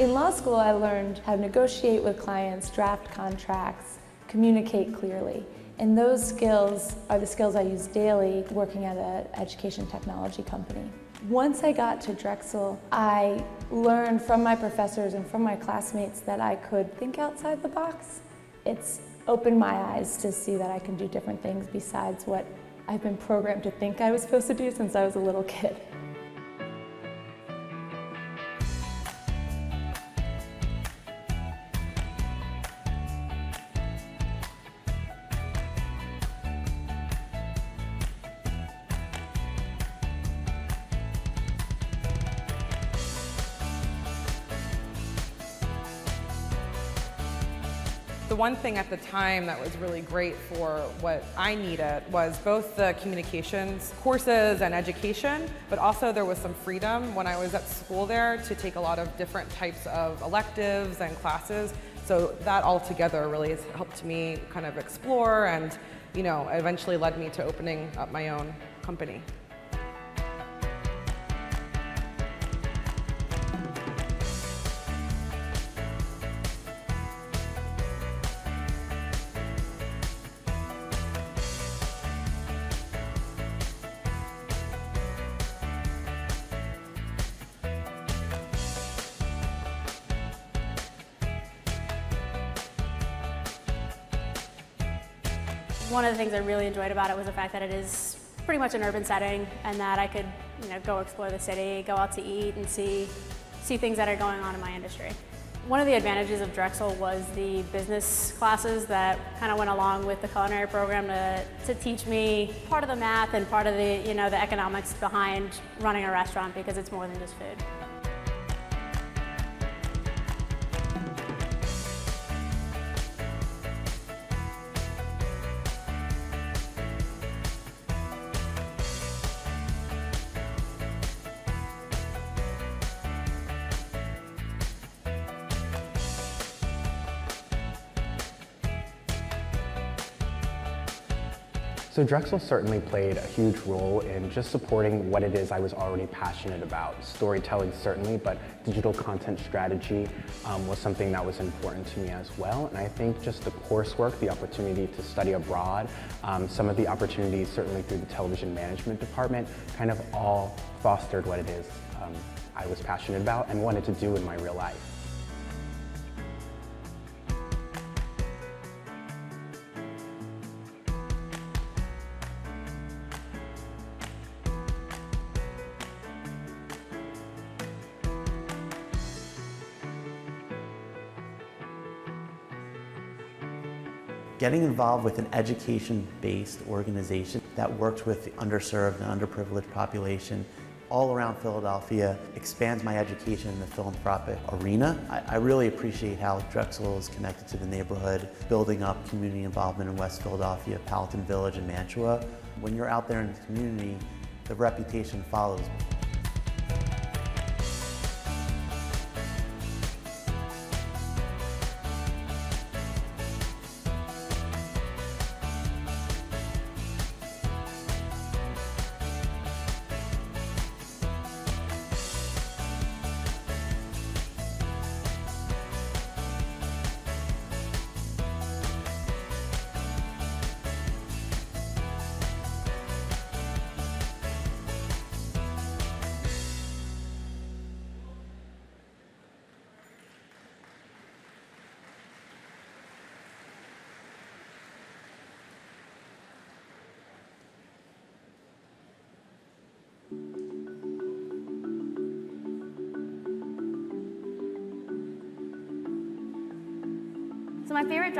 In law school, I learned how to negotiate with clients, draft contracts, communicate clearly. And those skills are the skills I use daily working at an education technology company. Once I got to Drexel, I learned from my professors and from my classmates that I could think outside the box. It's opened my eyes to see that I can do different things besides what I've been programmed to think I was supposed to do since I was a little kid. One thing at the time that was really great for what I needed was both the communications courses and education, but also there was some freedom when I was at school there to take a lot of different types of electives and classes. So that all together really has helped me kind of explore and, you know, eventually led me to opening up my own company. One of the things I really enjoyed about it was the fact that it is pretty much an urban setting and that I could you know, go explore the city, go out to eat and see, see things that are going on in my industry. One of the advantages of Drexel was the business classes that kind of went along with the culinary program to, to teach me part of the math and part of the, you know, the economics behind running a restaurant because it's more than just food. So Drexel certainly played a huge role in just supporting what it is I was already passionate about. Storytelling certainly, but digital content strategy um, was something that was important to me as well. And I think just the coursework, the opportunity to study abroad, um, some of the opportunities certainly through the television management department kind of all fostered what it is um, I was passionate about and wanted to do in my real life. Getting involved with an education-based organization that works with the underserved and underprivileged population all around Philadelphia expands my education in the philanthropic arena. I, I, really appreciate how Drexel is connected to the neighborhood, building up community involvement in West Philadelphia, Powelton Village, and Mantua. When you're out there in the community, the reputation follows.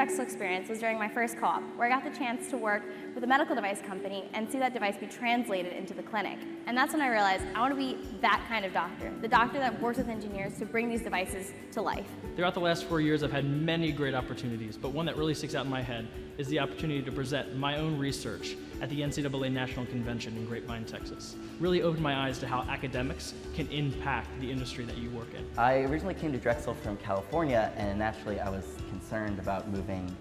Drexel experience was during my first co-op, where I got the chance to work with a medical device company and see that device be translated into the clinic. And that's when I realized I want to be that kind of doctor, the doctor that works with engineers to bring these devices to life. Throughout the last four years, I've had many great opportunities, but one that really sticks out in my head is the opportunity to present my own research at the NCAA National Convention in Grapevine, Texas. Really opened my eyes to how academics can impact the industry that you work in. I originally came to Drexel from California, and naturally I was concerned about moving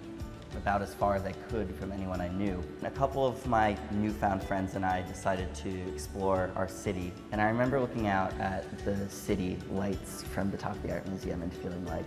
about as far as I could from anyone I knew. A couple of my newfound friends and I decided to explore our city, and I remember looking out at the city lights from the top of the Art Museum and feeling like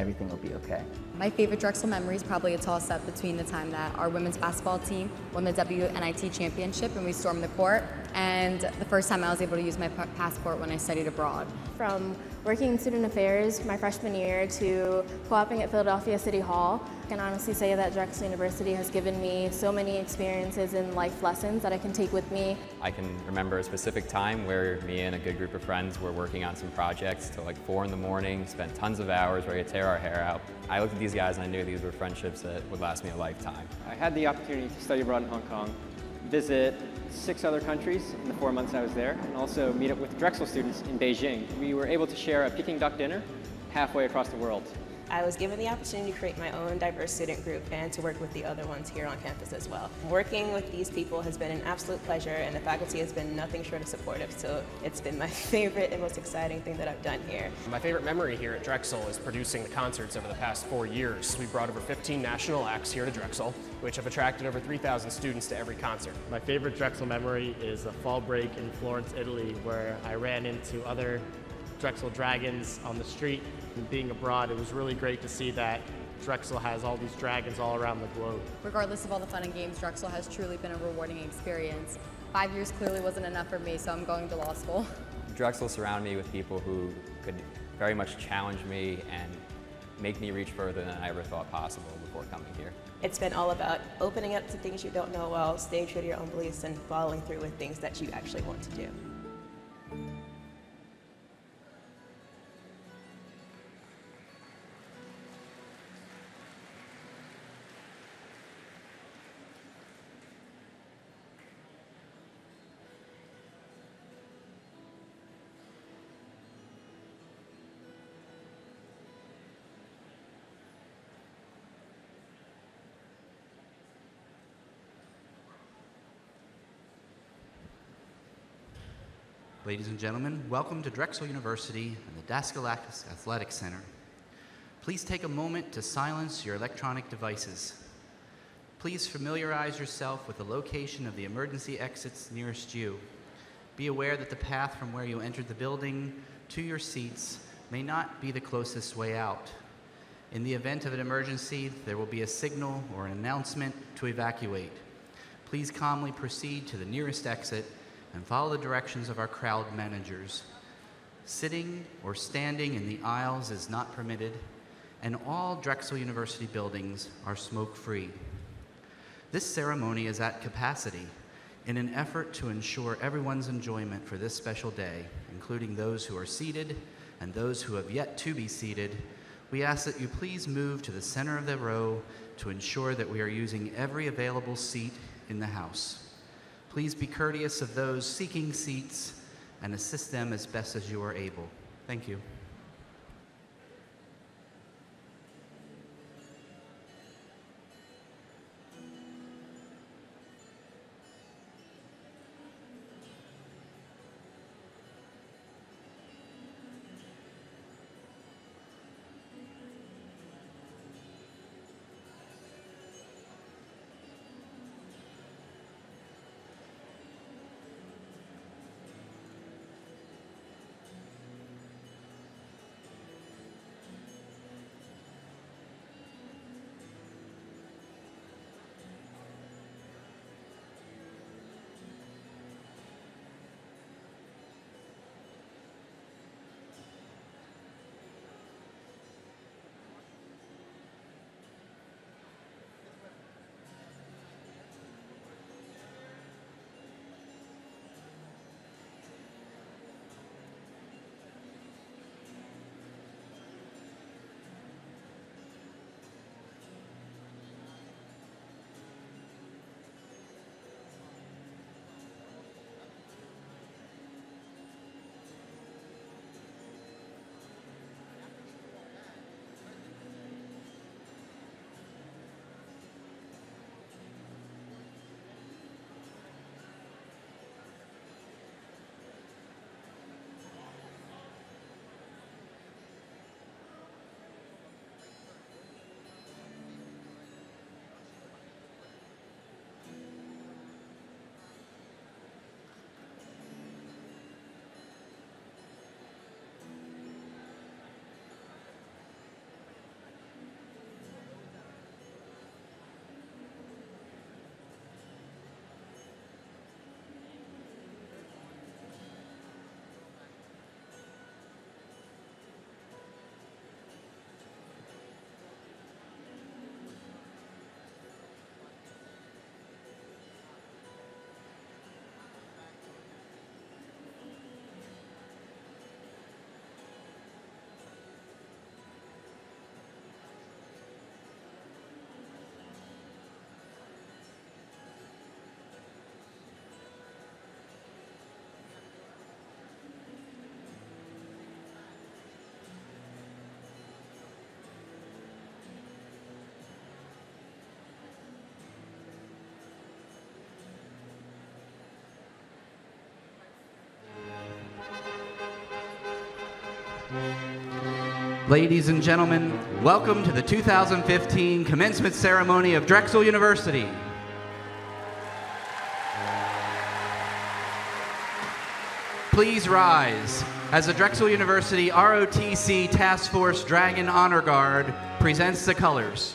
everything will be okay. My favorite Drexel memory is probably a toss-up between the time that our women's basketball team won the WNIT championship and we stormed the court, and the first time I was able to use my passport when I studied abroad. From working in student affairs my freshman year to co-oping at Philadelphia City Hall, I can honestly say that Drexel University has given me so many experiences and life lessons that I can take with me. I can remember a specific time where me and a good group of friends were working on some projects till like 4 in the morning, spent tons of hours ready to tear our hair out. I looked at these guys and I knew these were friendships that would last me a lifetime. I had the opportunity to study abroad in Hong Kong, visit six other countries in the four months I was there, and also meet up with Drexel students in Beijing. We were able to share a Peking duck dinner halfway across the world. I was given the opportunity to create my own diverse student group and to work with the other ones here on campus as well. Working with these people has been an absolute pleasure and the faculty has been nothing short of supportive, so it's been my favorite and most exciting thing that I've done here. My favorite memory here at Drexel is producing the concerts over the past four years. We brought over 15 national acts here to Drexel, which have attracted over 3,000 students to every concert. My favorite Drexel memory is a fall break in Florence, Italy, where I ran into other Drexel Dragons on the street and being abroad, it was really great to see that Drexel has all these dragons all around the globe. Regardless of all the fun and games, Drexel has truly been a rewarding experience. Five years clearly wasn't enough for me, so I'm going to law school. Drexel surrounded me with people who could very much challenge me and make me reach further than I ever thought possible before coming here. It's been all about opening up to things you don't know well, staying true to your own beliefs, and following through with things that you actually want to do. Ladies and gentlemen, welcome to Drexel University and the Daskalakis Athletic Center. Please take a moment to silence your electronic devices. Please familiarize yourself with the location of the emergency exits nearest you. Be aware that the path from where you entered the building to your seats may not be the closest way out. In the event of an emergency, there will be a signal or an announcement to evacuate. Please calmly proceed to the nearest exit and follow the directions of our crowd managers. Sitting or standing in the aisles is not permitted, and all Drexel University buildings are smoke free. This ceremony is at capacity in an effort to ensure everyone's enjoyment for this special day, including those who are seated and those who have yet to be seated. We ask that you please move to the center of the row to ensure that we are using every available seat in the house. Please be courteous of those seeking seats and assist them as best as you are able. Thank you. Ladies and gentlemen, welcome to the 2015 commencement ceremony of Drexel University. Please rise as the Drexel University ROTC Task Force Dragon Honor Guard presents the colors.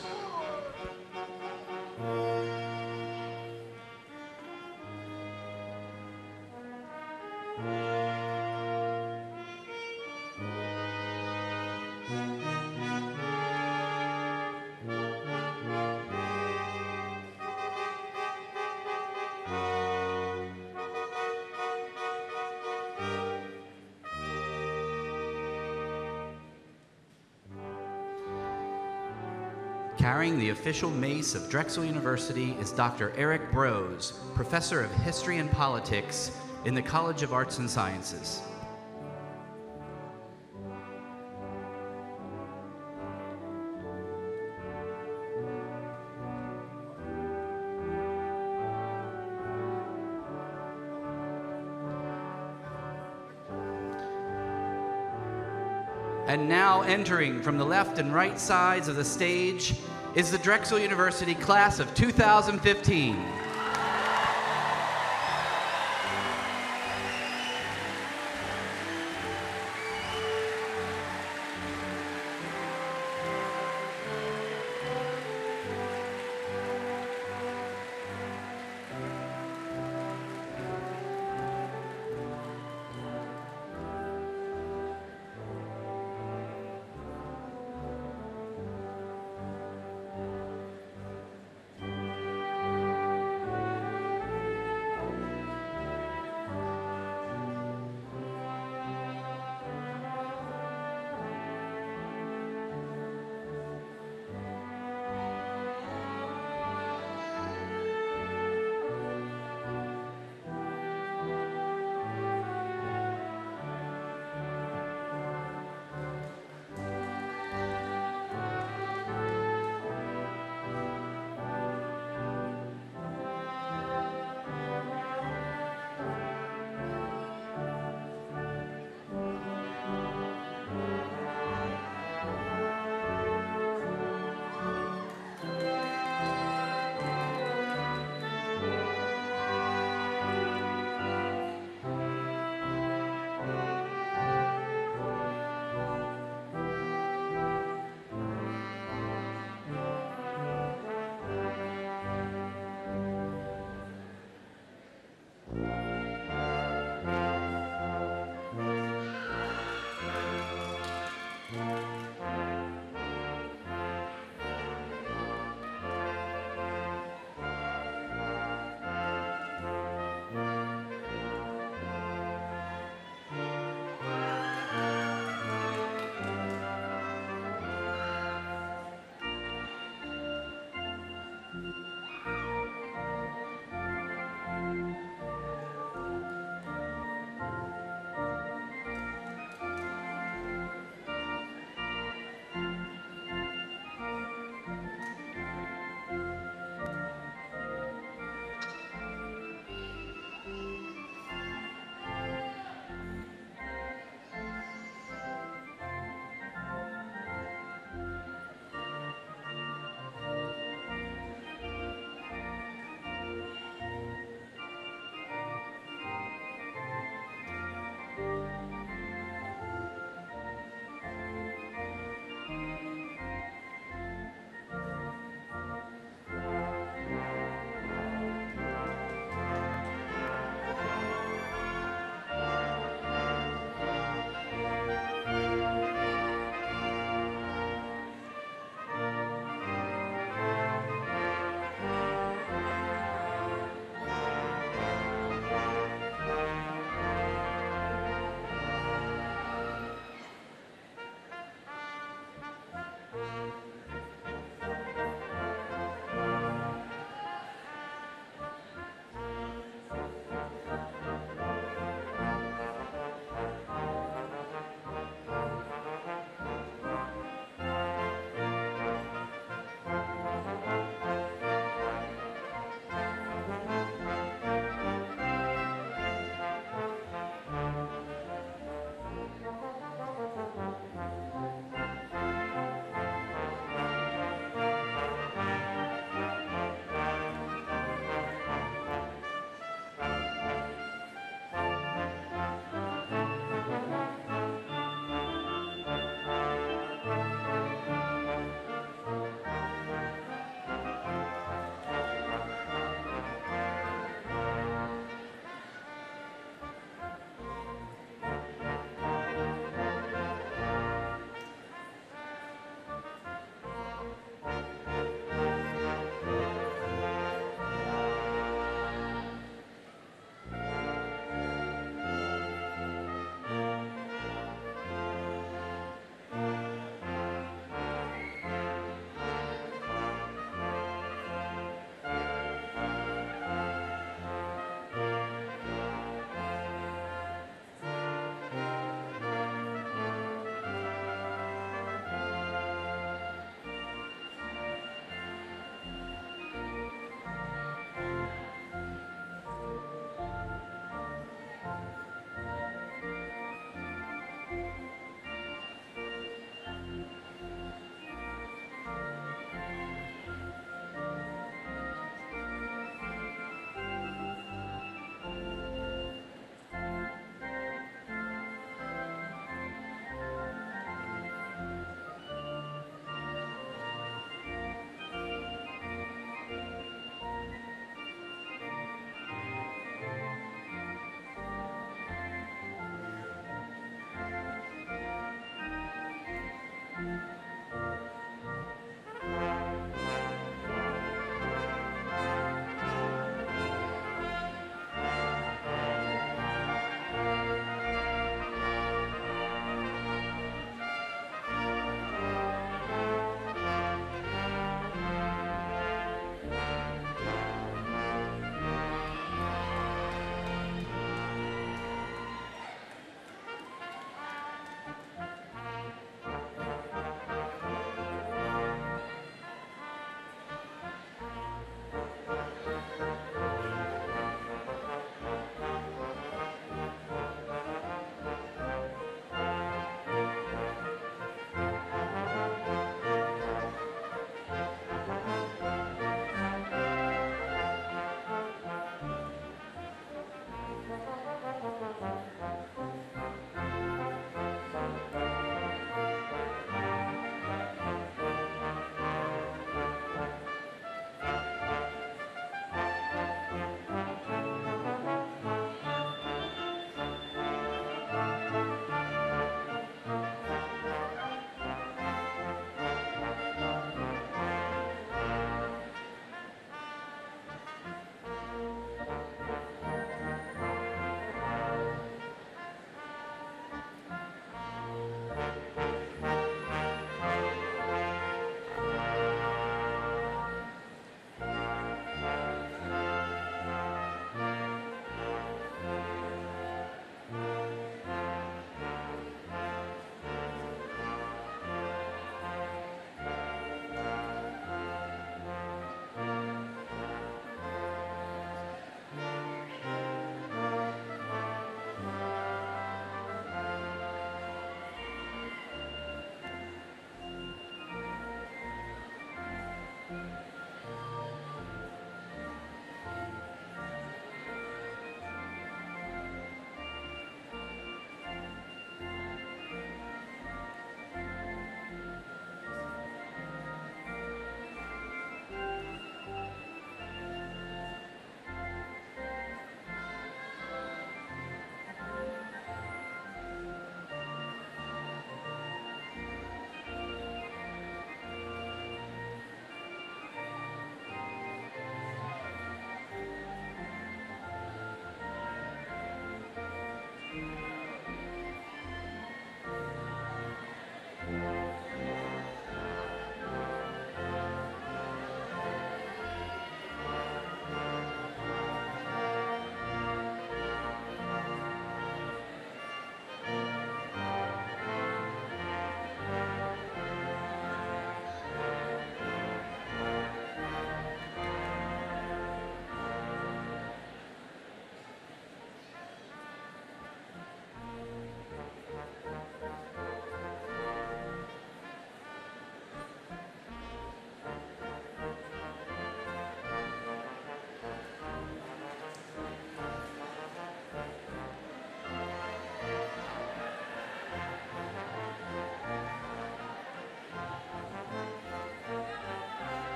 Carrying the official mace of Drexel University is Dr. Eric Brose, Professor of History and Politics in the College of Arts and Sciences. And now entering from the left and right sides of the stage is the Drexel University class of 2015.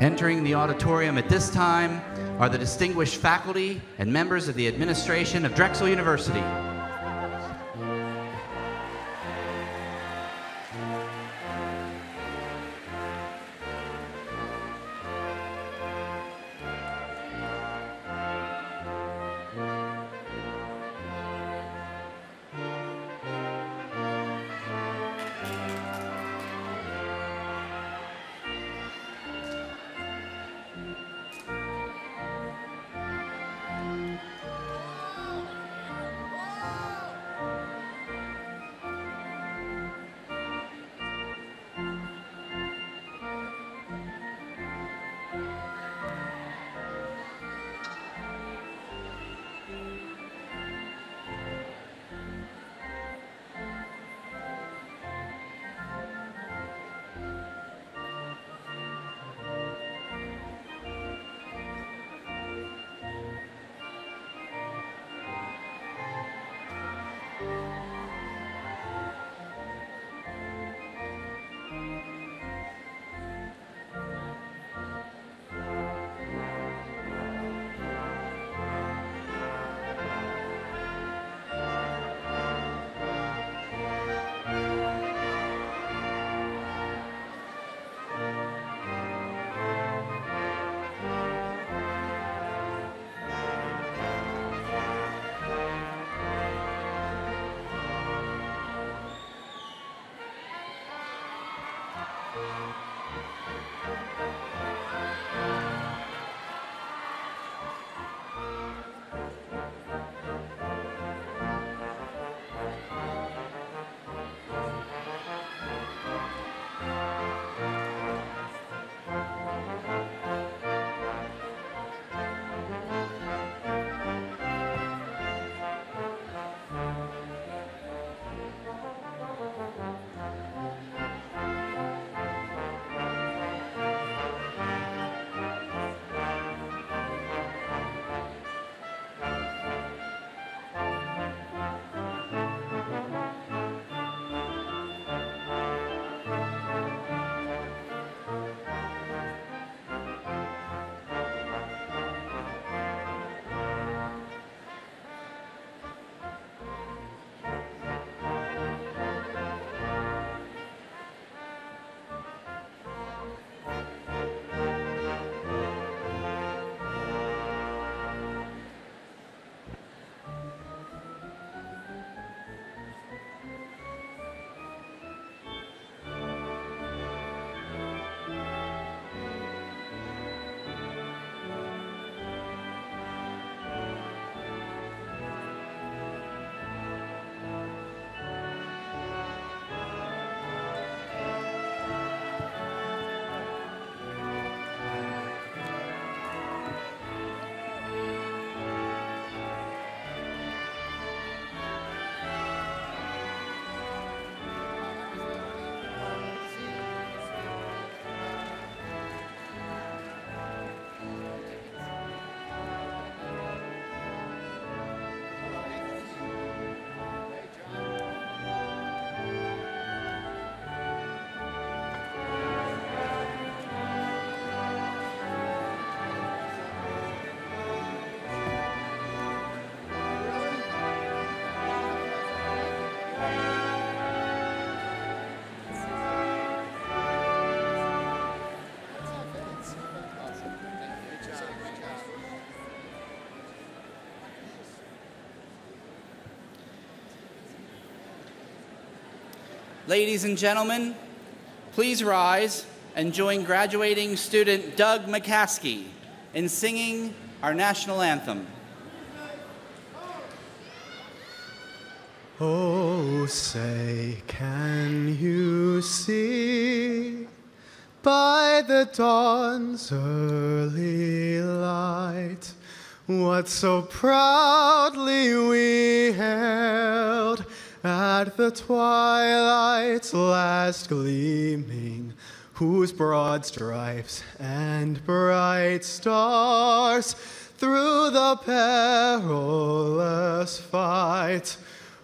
Entering the auditorium at this time are the distinguished faculty and members of the administration of Drexel University. Ladies and gentlemen, please rise and join graduating student Doug McCaskey in singing our national anthem. Oh, say, can you see by the dawn's early light what so proudly we at the twilight's last gleaming, whose broad stripes and bright stars through the perilous fight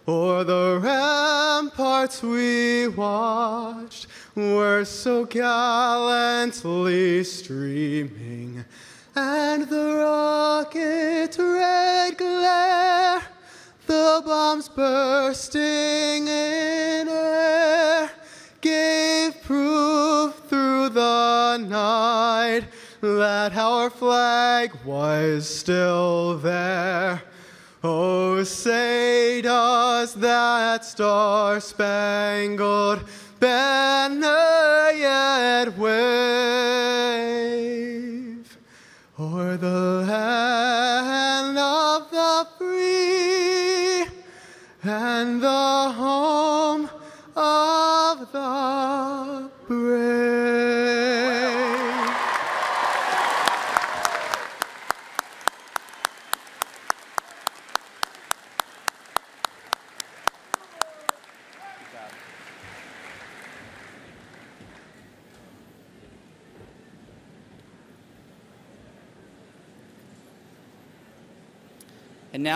O'er the ramparts we watched were so gallantly streaming, and the rocket red glare, the bombs bursting in air, gave proof through the night that our flag was still there. Oh, say does that star spangled banner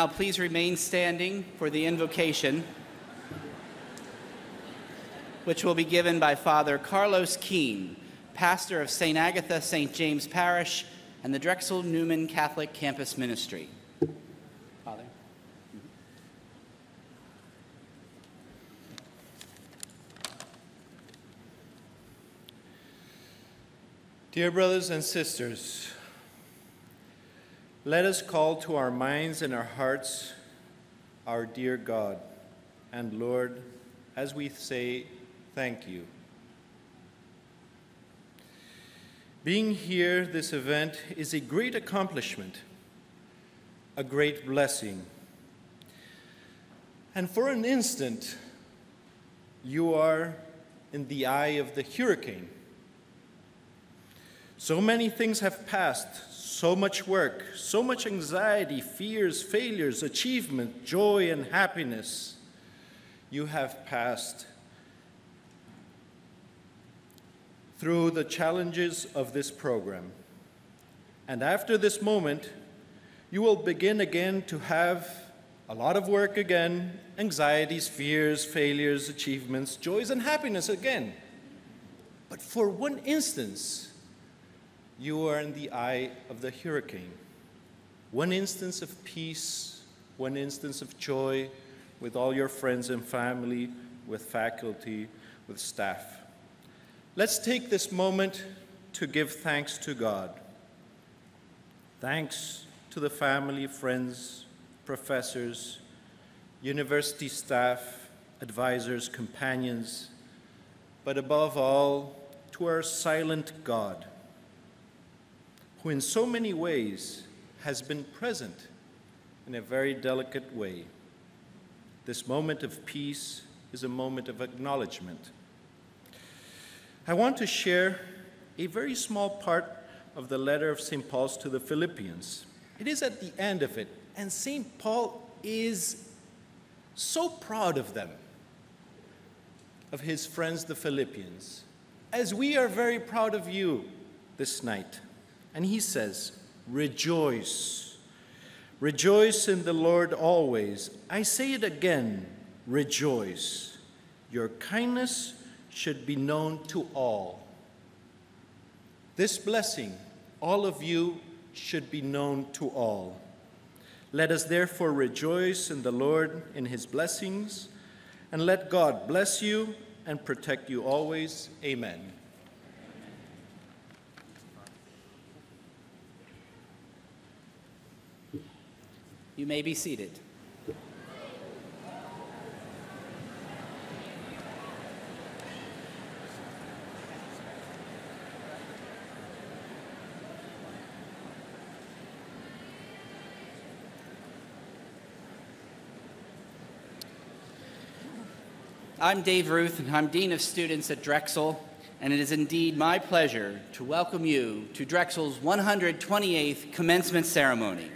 now please remain standing for the invocation, which will be given by Father Carlos Keene, pastor of St. Agatha St. James Parish and the Drexel Newman Catholic Campus Ministry. Father. Dear brothers and sisters, let us call to our minds and our hearts our dear God and Lord as we say thank you. Being here, this event is a great accomplishment, a great blessing. And for an instant, you are in the eye of the hurricane. So many things have passed, so much work, so much anxiety, fears, failures, achievement, joy, and happiness. You have passed through the challenges of this program. And after this moment, you will begin again to have a lot of work again, anxieties, fears, failures, achievements, joys, and happiness again. But for one instance, you are in the eye of the hurricane. One instance of peace, one instance of joy with all your friends and family, with faculty, with staff. Let's take this moment to give thanks to God. Thanks to the family, friends, professors, university staff, advisors, companions, but above all, to our silent God who in so many ways has been present in a very delicate way. This moment of peace is a moment of acknowledgement. I want to share a very small part of the letter of St. Paul's to the Philippians. It is at the end of it, and St. Paul is so proud of them, of his friends, the Philippians, as we are very proud of you this night. And he says, Rejoice. Rejoice in the Lord always. I say it again, rejoice. Your kindness should be known to all. This blessing, all of you, should be known to all. Let us therefore rejoice in the Lord in his blessings, and let God bless you and protect you always. Amen. You may be seated. I'm Dave Ruth, and I'm Dean of Students at Drexel, and it is indeed my pleasure to welcome you to Drexel's 128th commencement ceremony.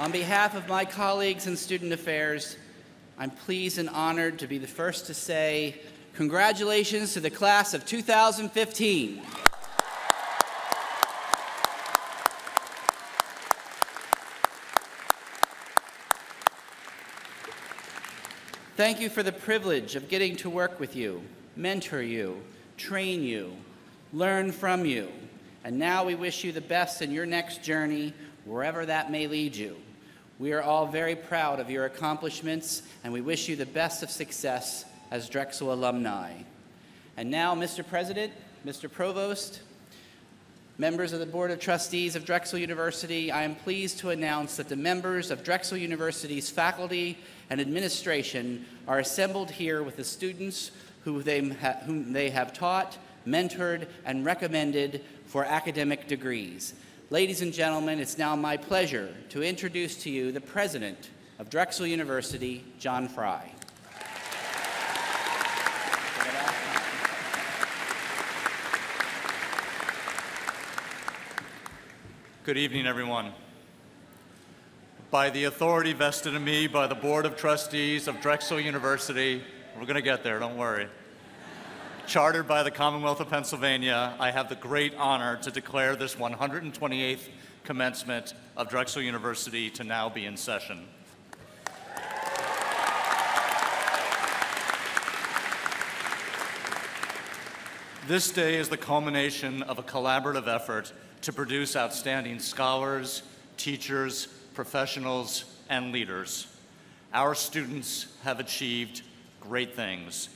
On behalf of my colleagues in Student Affairs, I'm pleased and honored to be the first to say congratulations to the class of 2015. Thank you for the privilege of getting to work with you, mentor you, train you, learn from you. And now we wish you the best in your next journey, wherever that may lead you. We are all very proud of your accomplishments, and we wish you the best of success as Drexel alumni. And now, Mr. President, Mr. Provost, members of the Board of Trustees of Drexel University, I am pleased to announce that the members of Drexel University's faculty and administration are assembled here with the students who they, whom they have taught, mentored, and recommended for academic degrees. Ladies and gentlemen, it's now my pleasure to introduce to you the president of Drexel University, John Fry. Good evening, everyone. By the authority vested in me by the Board of Trustees of Drexel University, we're going to get there, don't worry. Chartered by the Commonwealth of Pennsylvania, I have the great honor to declare this 128th commencement of Drexel University to now be in session. This day is the culmination of a collaborative effort to produce outstanding scholars, teachers, professionals, and leaders. Our students have achieved great things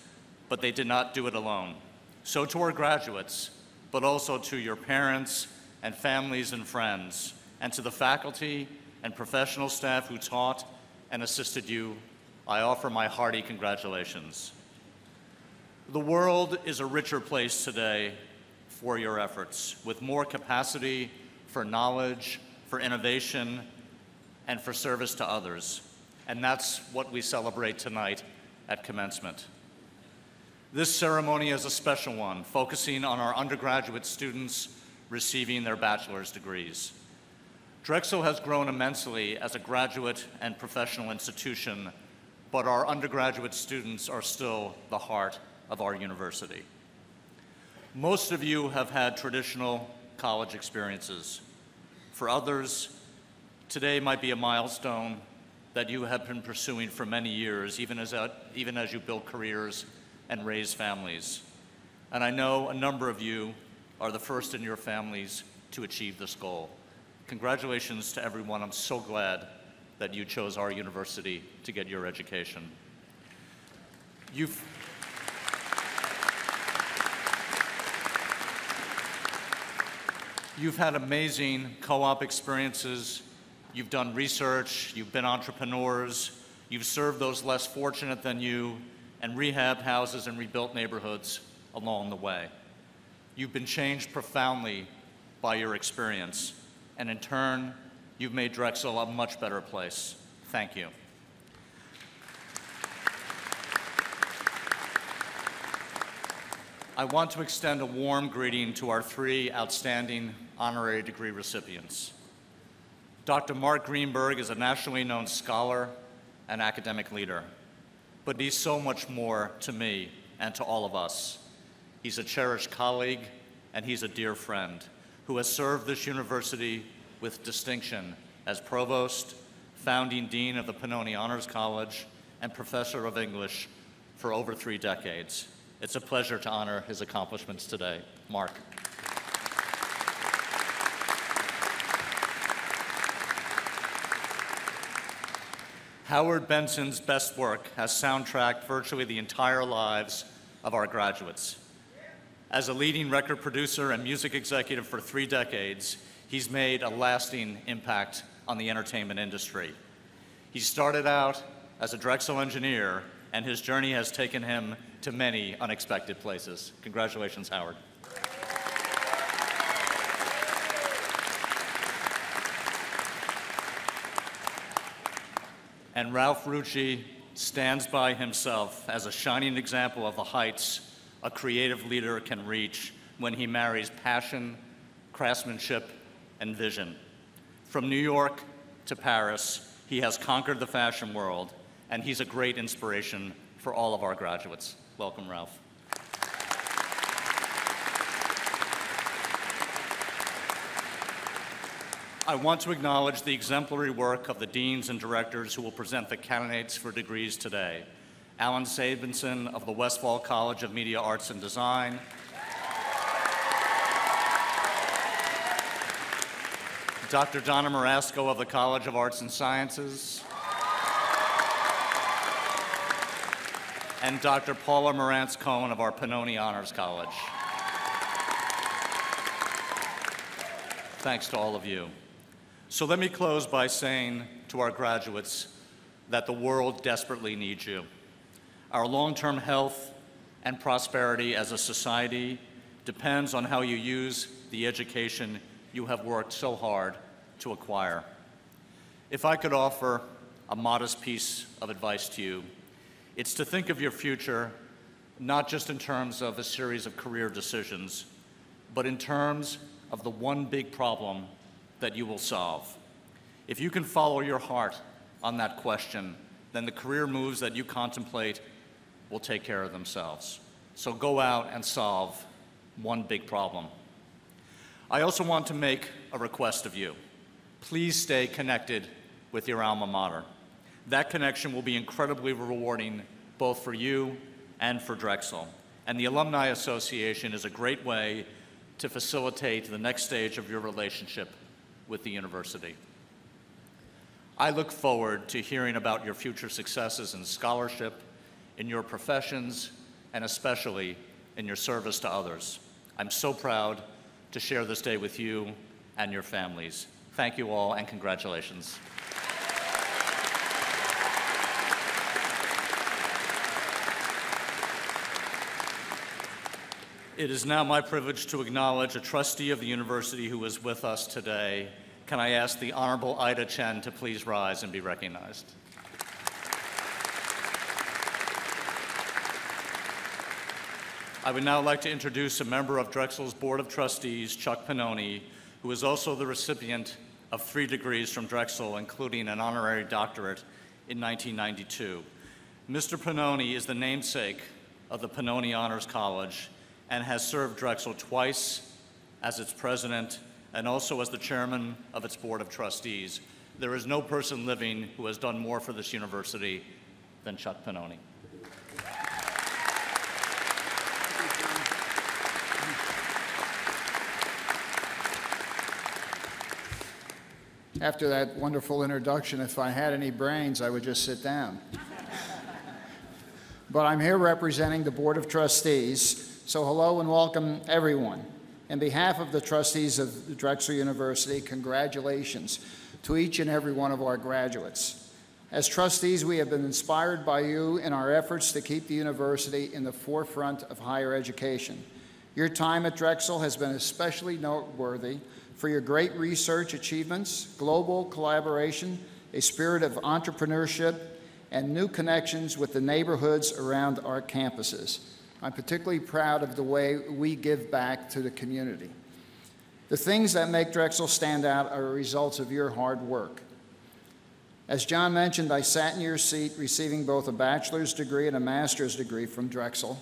but they did not do it alone. So to our graduates, but also to your parents and families and friends, and to the faculty and professional staff who taught and assisted you, I offer my hearty congratulations. The world is a richer place today for your efforts, with more capacity for knowledge, for innovation, and for service to others. And that's what we celebrate tonight at commencement. This ceremony is a special one, focusing on our undergraduate students receiving their bachelor's degrees. Drexel has grown immensely as a graduate and professional institution, but our undergraduate students are still the heart of our university. Most of you have had traditional college experiences. For others, today might be a milestone that you have been pursuing for many years, even as, uh, even as you build careers and raise families. And I know a number of you are the first in your families to achieve this goal. Congratulations to everyone. I'm so glad that you chose our university to get your education. You've You've had amazing co-op experiences. You've done research, you've been entrepreneurs, you've served those less fortunate than you, and rehabbed houses and rebuilt neighborhoods along the way. You've been changed profoundly by your experience, and in turn, you've made Drexel a much better place. Thank you. I want to extend a warm greeting to our three outstanding honorary degree recipients. Dr. Mark Greenberg is a nationally known scholar and academic leader but he's so much more to me and to all of us. He's a cherished colleague, and he's a dear friend who has served this university with distinction as provost, founding dean of the Pennoni Honors College, and professor of English for over three decades. It's a pleasure to honor his accomplishments today. Mark. Howard Benson's best work has soundtracked virtually the entire lives of our graduates. As a leading record producer and music executive for three decades, he's made a lasting impact on the entertainment industry. He started out as a Drexel engineer, and his journey has taken him to many unexpected places. Congratulations, Howard. And Ralph Rucci stands by himself as a shining example of the heights a creative leader can reach when he marries passion, craftsmanship, and vision. From New York to Paris, he has conquered the fashion world, and he's a great inspiration for all of our graduates. Welcome, Ralph. I want to acknowledge the exemplary work of the deans and directors who will present the candidates for degrees today. Alan Sabinson of the Westphal College of Media Arts and Design, Dr. Donna Murasko of the College of Arts and Sciences, and Dr. Paula Marantz Cohen of our Pennoni Honors College. Thanks to all of you. So let me close by saying to our graduates that the world desperately needs you. Our long-term health and prosperity as a society depends on how you use the education you have worked so hard to acquire. If I could offer a modest piece of advice to you, it's to think of your future not just in terms of a series of career decisions, but in terms of the one big problem that you will solve. If you can follow your heart on that question, then the career moves that you contemplate will take care of themselves. So go out and solve one big problem. I also want to make a request of you. Please stay connected with your alma mater. That connection will be incredibly rewarding both for you and for Drexel. And the Alumni Association is a great way to facilitate the next stage of your relationship with the university. I look forward to hearing about your future successes in scholarship, in your professions, and especially in your service to others. I'm so proud to share this day with you and your families. Thank you all and congratulations. It is now my privilege to acknowledge a trustee of the university who is with us today. Can I ask the Honorable Ida Chen to please rise and be recognized? I would now like to introduce a member of Drexel's Board of Trustees, Chuck Pennoni, who is also the recipient of three degrees from Drexel, including an honorary doctorate in 1992. Mr. Pennoni is the namesake of the Pennoni Honors College and has served Drexel twice as its president and also as the chairman of its board of trustees. There is no person living who has done more for this university than Chuck Pennoni. After that wonderful introduction, if I had any brains, I would just sit down. but I'm here representing the Board of Trustees, so hello and welcome everyone. In behalf of the trustees of Drexel University, congratulations to each and every one of our graduates. As trustees, we have been inspired by you in our efforts to keep the university in the forefront of higher education. Your time at Drexel has been especially noteworthy for your great research achievements, global collaboration, a spirit of entrepreneurship, and new connections with the neighborhoods around our campuses. I'm particularly proud of the way we give back to the community. The things that make Drexel stand out are results of your hard work. As John mentioned, I sat in your seat receiving both a bachelor's degree and a master's degree from Drexel.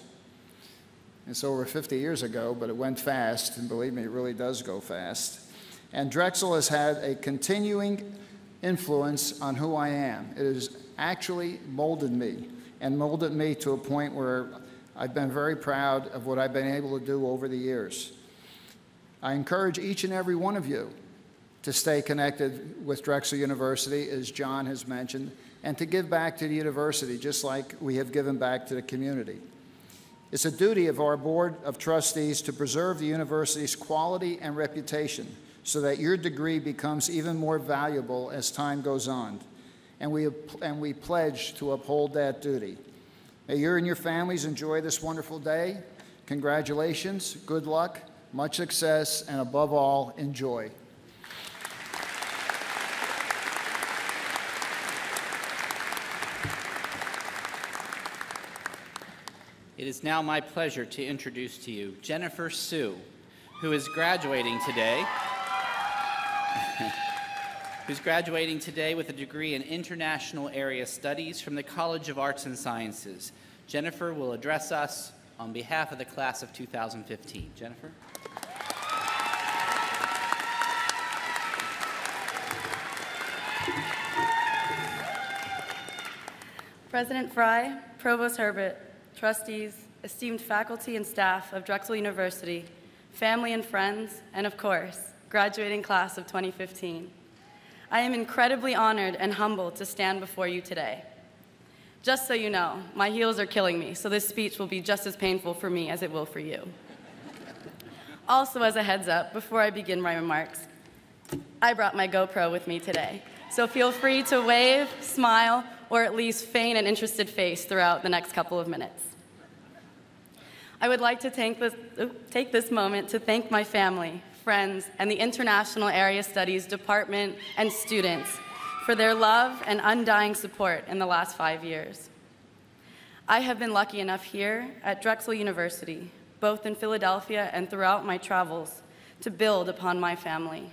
It's over 50 years ago, but it went fast, and believe me, it really does go fast. And Drexel has had a continuing influence on who I am. It has actually molded me and molded me to a point where I've been very proud of what I've been able to do over the years. I encourage each and every one of you to stay connected with Drexel University, as John has mentioned, and to give back to the university just like we have given back to the community. It's a duty of our Board of Trustees to preserve the university's quality and reputation so that your degree becomes even more valuable as time goes on. And we, and we pledge to uphold that duty. May you and your families enjoy this wonderful day. Congratulations, good luck, much success, and above all, enjoy. It is now my pleasure to introduce to you Jennifer Sue, who is graduating today. Who's graduating today with a degree in International Area Studies from the College of Arts and Sciences. Jennifer will address us on behalf of the class of 2015. Jennifer? President Fry, Provost Herbert, trustees, esteemed faculty and staff of Drexel University, family and friends, and of course, graduating class of 2015. I am incredibly honored and humbled to stand before you today. Just so you know, my heels are killing me, so this speech will be just as painful for me as it will for you. Also, as a heads up, before I begin my remarks, I brought my GoPro with me today, so feel free to wave, smile, or at least feign an interested face throughout the next couple of minutes. I would like to take this, take this moment to thank my family, friends, and the International Area Studies Department and students for their love and undying support in the last five years. I have been lucky enough here at Drexel University, both in Philadelphia and throughout my travels, to build upon my family,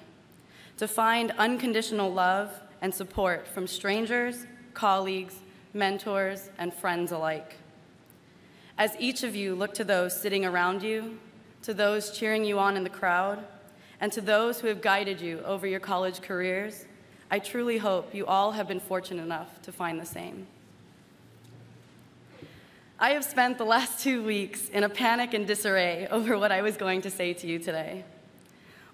to find unconditional love and support from strangers, colleagues, mentors, and friends alike. As each of you look to those sitting around you, to those cheering you on in the crowd, and to those who have guided you over your college careers, I truly hope you all have been fortunate enough to find the same. I have spent the last two weeks in a panic and disarray over what I was going to say to you today.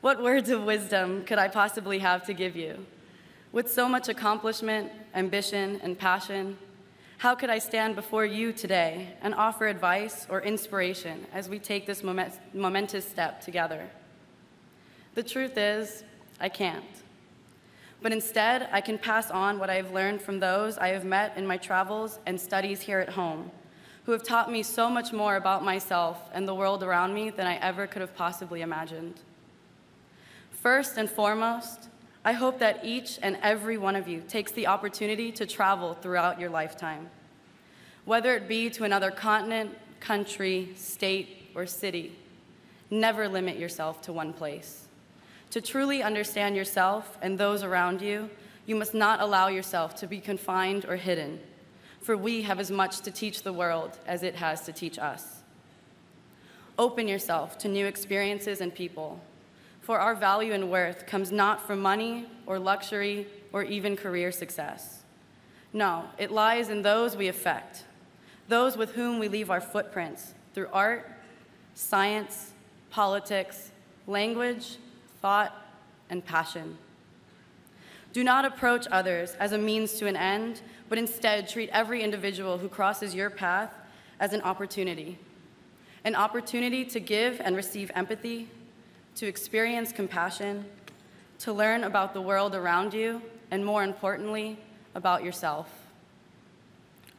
What words of wisdom could I possibly have to give you? With so much accomplishment, ambition, and passion, how could I stand before you today and offer advice or inspiration as we take this momentous step together? The truth is, I can't. But instead, I can pass on what I have learned from those I have met in my travels and studies here at home, who have taught me so much more about myself and the world around me than I ever could have possibly imagined. First and foremost, I hope that each and every one of you takes the opportunity to travel throughout your lifetime. Whether it be to another continent, country, state, or city, never limit yourself to one place. To truly understand yourself and those around you, you must not allow yourself to be confined or hidden, for we have as much to teach the world as it has to teach us. Open yourself to new experiences and people, for our value and worth comes not from money or luxury or even career success. No, it lies in those we affect, those with whom we leave our footprints through art, science, politics, language, thought, and passion. Do not approach others as a means to an end, but instead treat every individual who crosses your path as an opportunity. An opportunity to give and receive empathy, to experience compassion, to learn about the world around you, and more importantly, about yourself.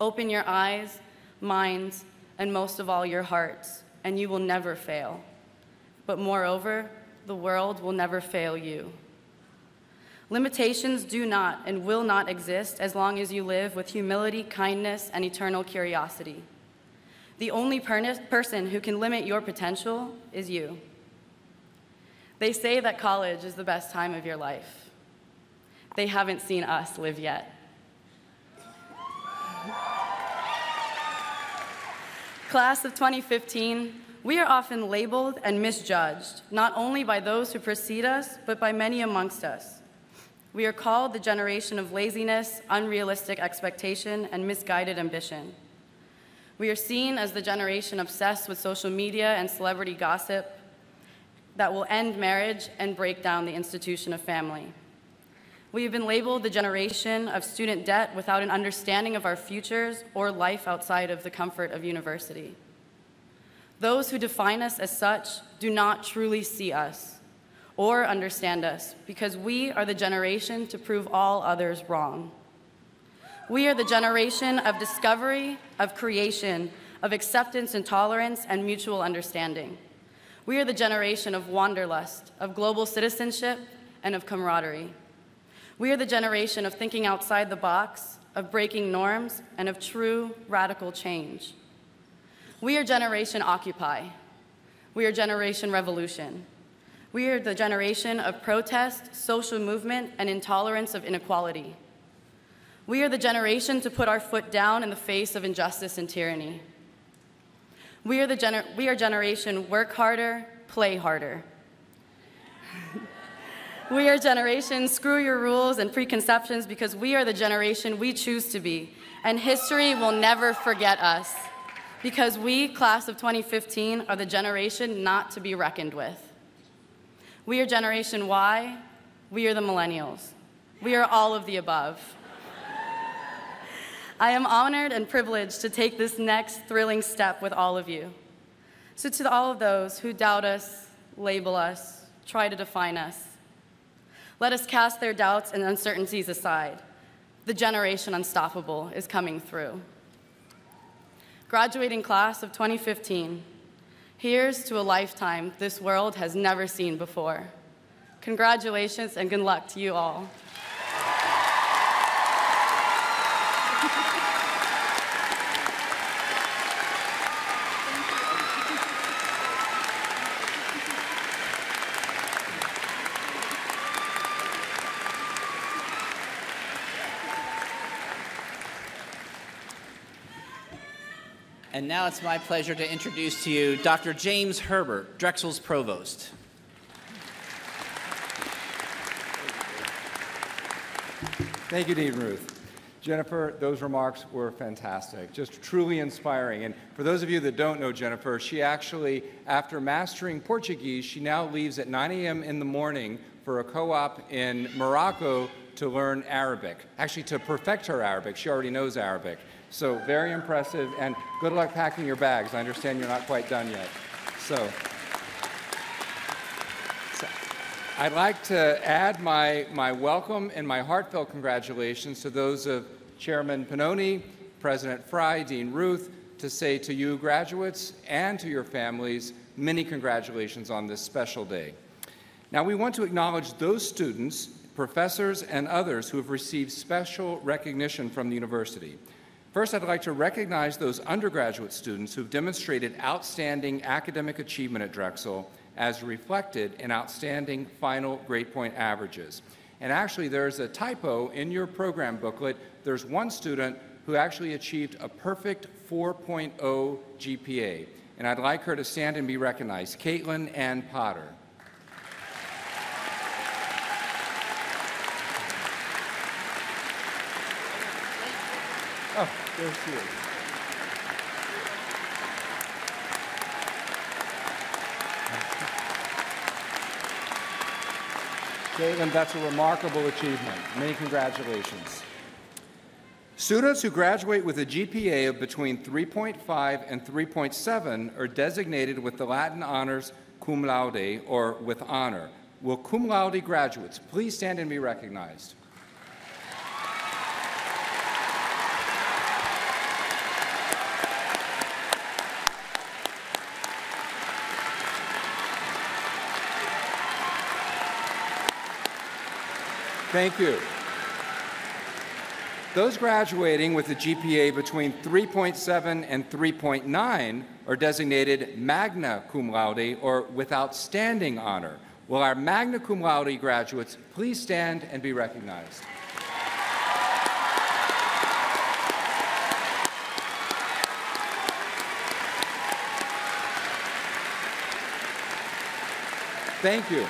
Open your eyes, minds, and most of all, your hearts, and you will never fail. But moreover, the world will never fail you. Limitations do not and will not exist as long as you live with humility, kindness, and eternal curiosity. The only person who can limit your potential is you. They say that college is the best time of your life. They haven't seen us live yet. Class of 2015, we are often labeled and misjudged, not only by those who precede us, but by many amongst us. We are called the generation of laziness, unrealistic expectation, and misguided ambition. We are seen as the generation obsessed with social media and celebrity gossip that will end marriage and break down the institution of family. We have been labeled the generation of student debt without an understanding of our futures or life outside of the comfort of university. Those who define us as such do not truly see us or understand us because we are the generation to prove all others wrong. We are the generation of discovery, of creation, of acceptance and tolerance, and mutual understanding. We are the generation of wanderlust, of global citizenship, and of camaraderie. We are the generation of thinking outside the box, of breaking norms, and of true radical change. We are Generation Occupy. We are Generation Revolution. We are the generation of protest, social movement, and intolerance of inequality. We are the generation to put our foot down in the face of injustice and tyranny. We are, the we are generation work harder, play harder. we are generation screw your rules and preconceptions because we are the generation we choose to be And history will never forget us because we, class of 2015, are the generation not to be reckoned with. We are Generation Y, we are the millennials. We are all of the above. I am honored and privileged to take this next thrilling step with all of you. So, to all of those who doubt us, label us, try to define us, let us cast their doubts and uncertainties aside. The generation unstoppable is coming through. Graduating class of 2015, here's to a lifetime this world has never seen before. Congratulations and good luck to you all. And now it's my pleasure to introduce to you Dr. James Herbert, Drexel's provost. Thank you, Dean Ruth. Jennifer, those remarks were fantastic, just truly inspiring. And for those of you that don't know Jennifer, she actually, after mastering Portuguese, she now leaves at 9 a.m. in the morning for a co-op in Morocco to learn Arabic, actually to perfect her Arabic. She already knows Arabic. So very impressive, and good luck packing your bags. I understand you're not quite done yet. So, so I'd like to add my, my welcome and my heartfelt congratulations to those of Chairman Pennoni, President Fry, Dean Ruth, to say to you graduates and to your families, many congratulations on this special day. Now we want to acknowledge those students, professors, and others who have received special recognition from the university. First, I'd like to recognize those undergraduate students who've demonstrated outstanding academic achievement at Drexel as reflected in outstanding final grade point averages. And actually, there's a typo in your program booklet. There's one student who actually achieved a perfect 4.0 GPA. And I'd like her to stand and be recognized, Caitlin Ann Potter. Oh, she is. Caitlin, that's a remarkable achievement. Many congratulations. Students who graduate with a GPA of between 3.5 and 3.7 are designated with the Latin honors cum laude or with honor. Will cum laude graduates please stand and be recognized? Thank you. Those graduating with a GPA between 3.7 and 3.9 are designated magna cum laude or with outstanding honor. Will our magna cum laude graduates please stand and be recognized? Thank you.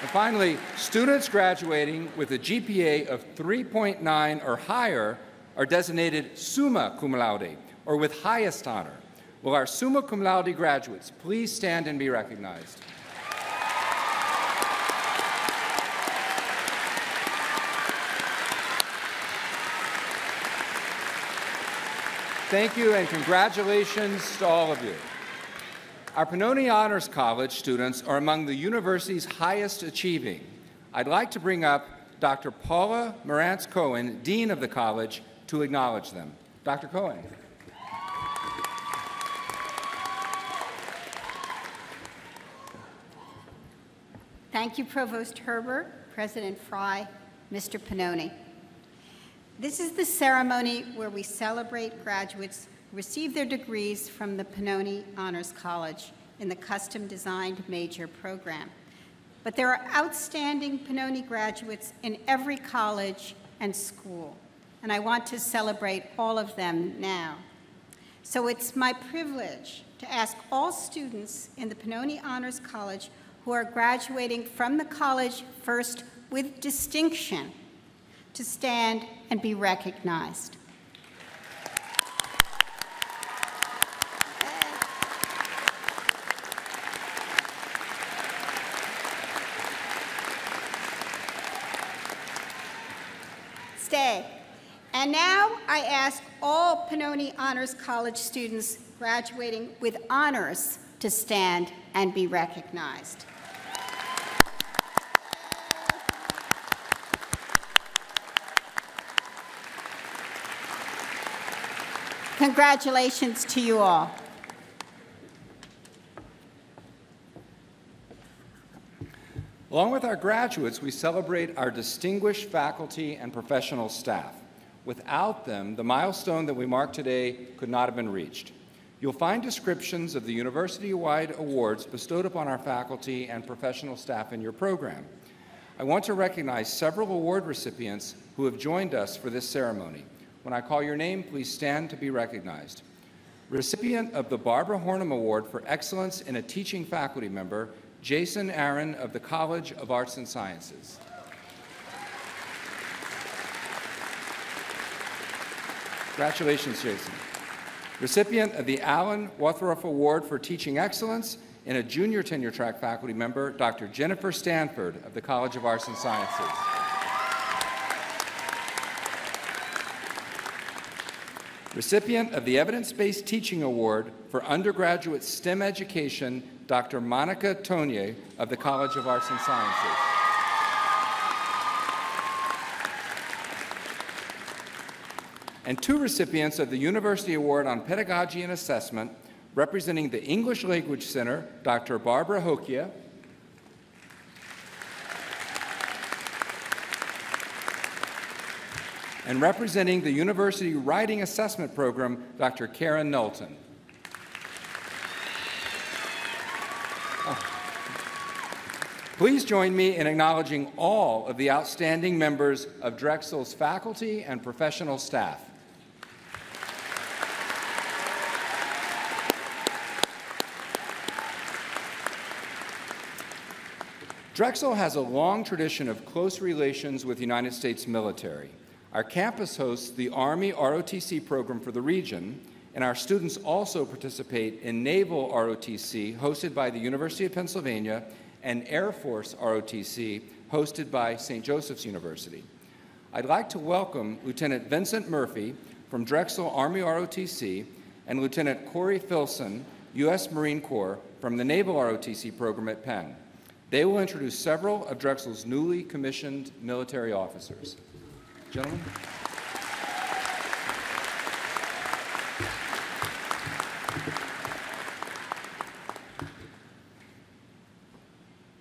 And finally, students graduating with a GPA of 3.9 or higher are designated summa cum laude, or with highest honor. Will our summa cum laude graduates please stand and be recognized? Thank you and congratulations to all of you. Our Pennoni Honors College students are among the university's highest achieving. I'd like to bring up Dr. Paula Marantz Cohen, Dean of the college, to acknowledge them. Dr. Cohen. Thank you, Provost Herbert, President Fry, Mr. Pennoni. This is the ceremony where we celebrate graduates receive their degrees from the Pennoni Honors College in the custom designed major program. But there are outstanding Pennoni graduates in every college and school, and I want to celebrate all of them now. So it's my privilege to ask all students in the Pennoni Honors College who are graduating from the college first with distinction to stand and be recognized. stay. And now I ask all Pennoni Honors College students graduating with honors to stand and be recognized. Congratulations to you all. Along with our graduates, we celebrate our distinguished faculty and professional staff. Without them, the milestone that we mark today could not have been reached. You'll find descriptions of the university-wide awards bestowed upon our faculty and professional staff in your program. I want to recognize several award recipients who have joined us for this ceremony. When I call your name, please stand to be recognized. Recipient of the Barbara Hornum Award for Excellence in a Teaching Faculty Member, Jason Aaron of the College of Arts and Sciences. Congratulations, Jason. Recipient of the Allen Rothwarf Award for Teaching Excellence and a junior tenure track faculty member, Dr. Jennifer Stanford of the College of Arts and Sciences. Recipient of the Evidence-Based Teaching Award for Undergraduate STEM Education, Dr. Monica Tonier of the College of Arts and Sciences. And two recipients of the University Award on Pedagogy and Assessment, representing the English Language Center, Dr. Barbara Hokia, and representing the University Writing Assessment Program, Dr. Karen Knowlton. Please join me in acknowledging all of the outstanding members of Drexel's faculty and professional staff. Drexel has a long tradition of close relations with the United States military. Our campus hosts the Army ROTC program for the region, and our students also participate in Naval ROTC, hosted by the University of Pennsylvania, and Air Force ROTC, hosted by St. Joseph's University. I'd like to welcome Lieutenant Vincent Murphy from Drexel Army ROTC and Lieutenant Corey Filson, U.S. Marine Corps, from the Naval ROTC program at Penn. They will introduce several of Drexel's newly commissioned military officers. Gentlemen.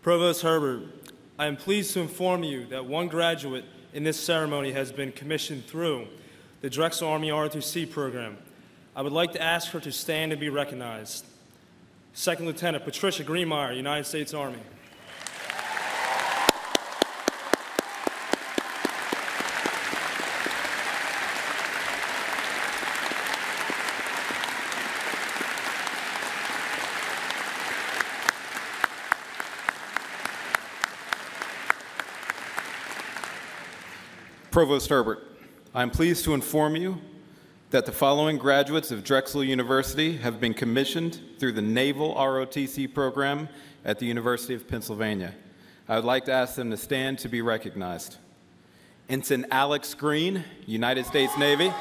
Provost Herbert, I am pleased to inform you that one graduate in this ceremony has been commissioned through the Drexel Army ROTC program. I would like to ask her to stand and be recognized. Second Lieutenant Patricia Greenmeyer, United States Army. Provost Herbert, I'm pleased to inform you that the following graduates of Drexel University have been commissioned through the Naval ROTC program at the University of Pennsylvania. I would like to ask them to stand to be recognized. Ensign Alex Green, United States Navy.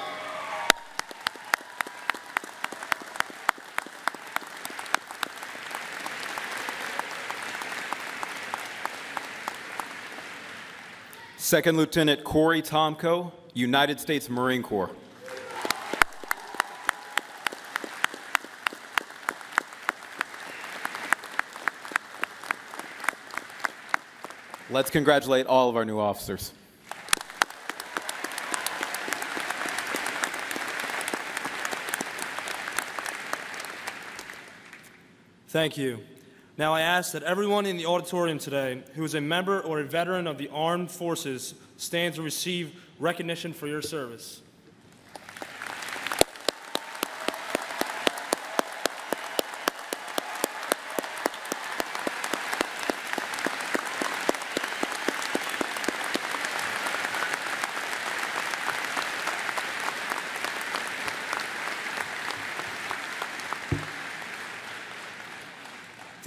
Second Lieutenant Corey Tomko, United States Marine Corps. Let's congratulate all of our new officers. Thank you. Now I ask that everyone in the auditorium today who is a member or a veteran of the armed forces stand to receive recognition for your service.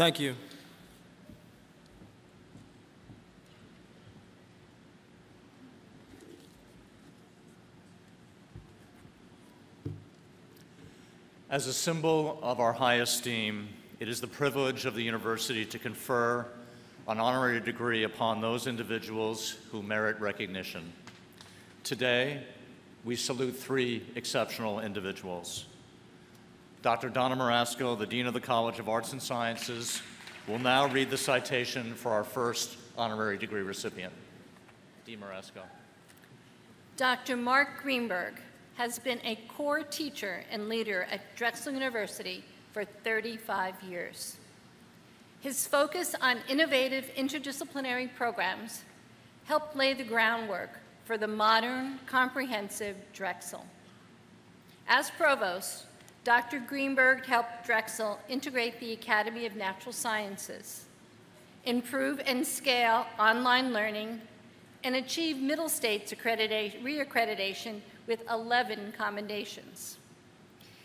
Thank you. As a symbol of our high esteem, it is the privilege of the university to confer an honorary degree upon those individuals who merit recognition. Today, we salute three exceptional individuals. Dr. Donna Murasko, the Dean of the College of Arts and Sciences, will now read the citation for our first honorary degree recipient. Dean Murasko. Dr. Mark Greenberg has been a core teacher and leader at Drexel University for 35 years. His focus on innovative interdisciplinary programs helped lay the groundwork for the modern, comprehensive Drexel. As provost, Dr. Greenberg helped Drexel integrate the Academy of Natural Sciences, improve and scale online learning, and achieve Middle States reaccreditation with 11 commendations.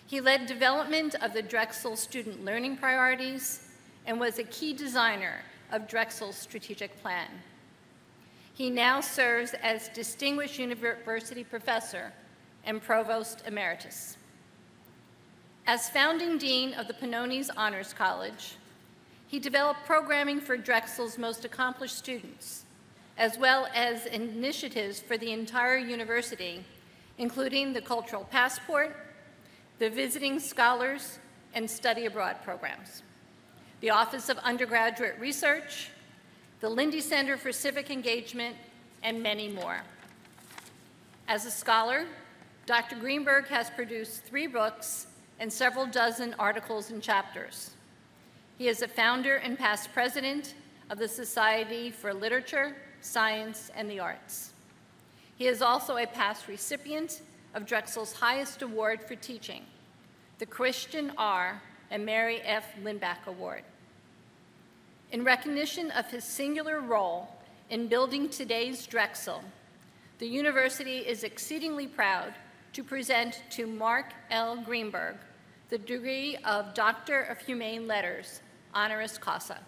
He led development of the Drexel student learning priorities and was a key designer of Drexel's strategic plan. He now serves as Distinguished University Professor and Provost Emeritus. As founding dean of the Pennonis Honors College, he developed programming for Drexel's most accomplished students, as well as initiatives for the entire university, including the Cultural Passport, the Visiting Scholars, and Study Abroad programs, the Office of Undergraduate Research, the Lindy Center for Civic Engagement, and many more. As a scholar, Dr. Greenberg has produced three books and several dozen articles and chapters. He is a founder and past president of the Society for Literature, Science, and the Arts. He is also a past recipient of Drexel's highest award for teaching, the Christian R. and Mary F. Lindback Award. In recognition of his singular role in building today's Drexel, the university is exceedingly proud to present to Mark L. Greenberg the degree of Doctor of Humane Letters, honoris causa.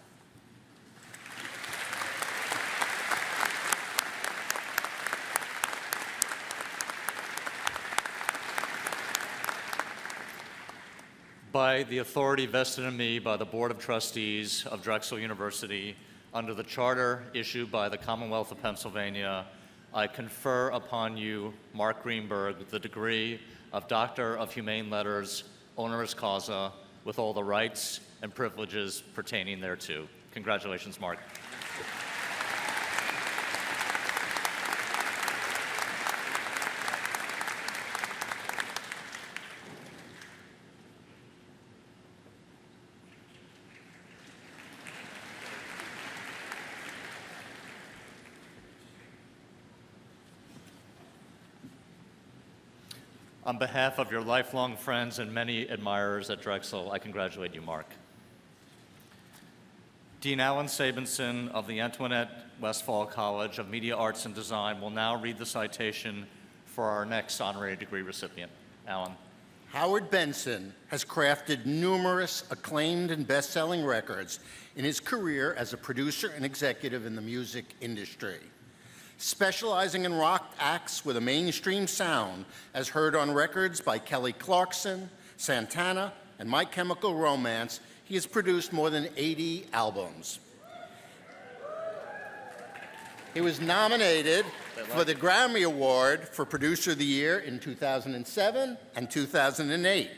By the authority vested in me by the Board of Trustees of Drexel University, under the charter issued by the Commonwealth of Pennsylvania, I confer upon you, Mark Greenberg, the degree of Doctor of Humane Letters, honoris causa, with all the rights and privileges pertaining thereto. Congratulations, Mark. On behalf of your lifelong friends and many admirers at Drexel, I congratulate you, Mark. Dean Alan Sabinson of the Antoinette Westphal College of Media Arts and Design will now read the citation for our next honorary degree recipient. Alan. Howard Benson has crafted numerous acclaimed and best-selling records in his career as a producer and executive in the music industry specializing in rock acts with a mainstream sound, as heard on records by Kelly Clarkson, Santana, and My Chemical Romance, he has produced more than 80 albums. He was nominated for the Grammy Award for Producer of the Year in 2007 and 2008.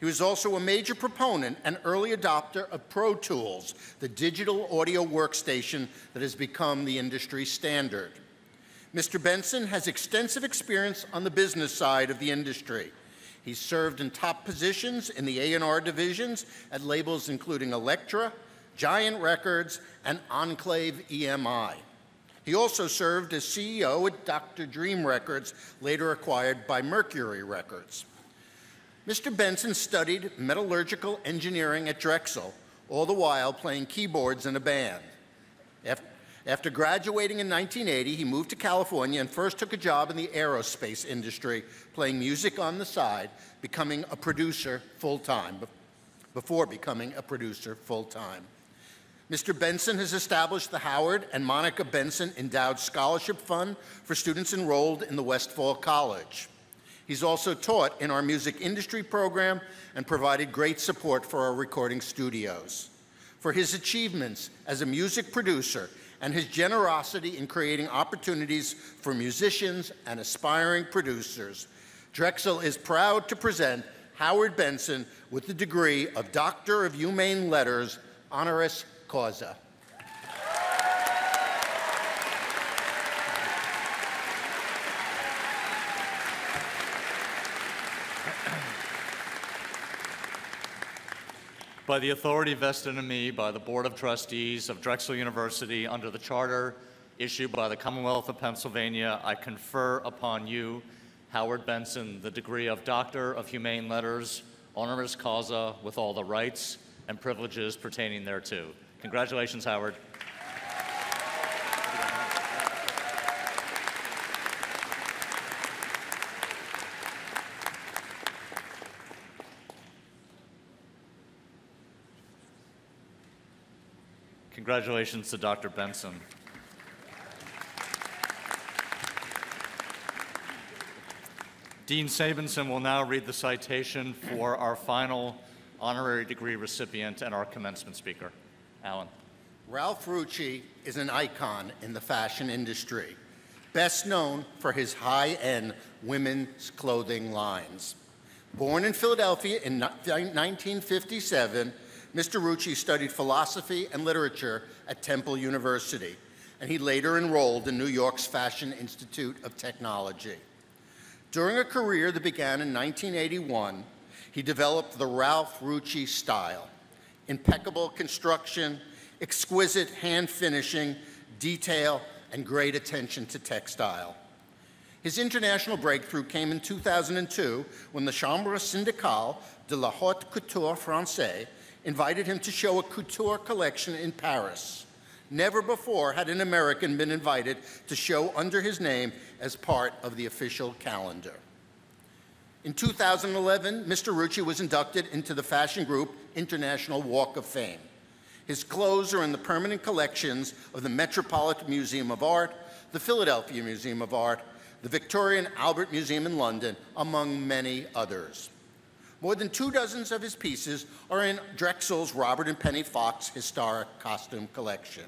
He was also a major proponent and early adopter of Pro Tools, the digital audio workstation that has become the industry standard. Mr. Benson has extensive experience on the business side of the industry. He served in top positions in the A&R divisions at labels including Elektra, Giant Records, and Enclave EMI. He also served as CEO at Dr. Dream Records, later acquired by Mercury Records. Mr. Benson studied metallurgical engineering at Drexel, all the while playing keyboards in a band. After graduating in 1980, he moved to California and first took a job in the aerospace industry, playing music on the side, becoming a producer full-time, before becoming a producer full-time. Mr. Benson has established the Howard and Monica Benson Endowed Scholarship Fund for students enrolled in the Westphal College. He's also taught in our music industry program and provided great support for our recording studios. For his achievements as a music producer and his generosity in creating opportunities for musicians and aspiring producers, Drexel is proud to present Howard Benson with the degree of Doctor of Humane Letters, honoris causa. By the authority vested in me by the Board of Trustees of Drexel University under the charter issued by the Commonwealth of Pennsylvania, I confer upon you, Howard Benson, the degree of Doctor of Humane Letters, honoris causa, with all the rights and privileges pertaining thereto. Congratulations, Howard. Congratulations to Dr. Benson. Dean Sabinson will now read the citation for our final honorary degree recipient and our commencement speaker. Alan. Ralph Rucci is an icon in the fashion industry, best known for his high-end women's clothing lines. Born in Philadelphia in 1957, Mr. Rucci studied philosophy and literature at Temple University, and he later enrolled in New York's Fashion Institute of Technology. During a career that began in 1981, he developed the Ralph Rucci style, impeccable construction, exquisite hand finishing, detail, and great attention to textile. His international breakthrough came in 2002 when the Chambre syndicale de la haute couture française invited him to show a couture collection in Paris. Never before had an American been invited to show under his name as part of the official calendar. In 2011, Mr. Rucci was inducted into the Fashion Group International Walk of Fame. His clothes are in the permanent collections of the Metropolitan Museum of Art, the Philadelphia Museum of Art, the Victoria and Albert Museum in London, among many others. More than two dozens of his pieces are in Drexel's Robert and Penny Fox Historic Costume Collection.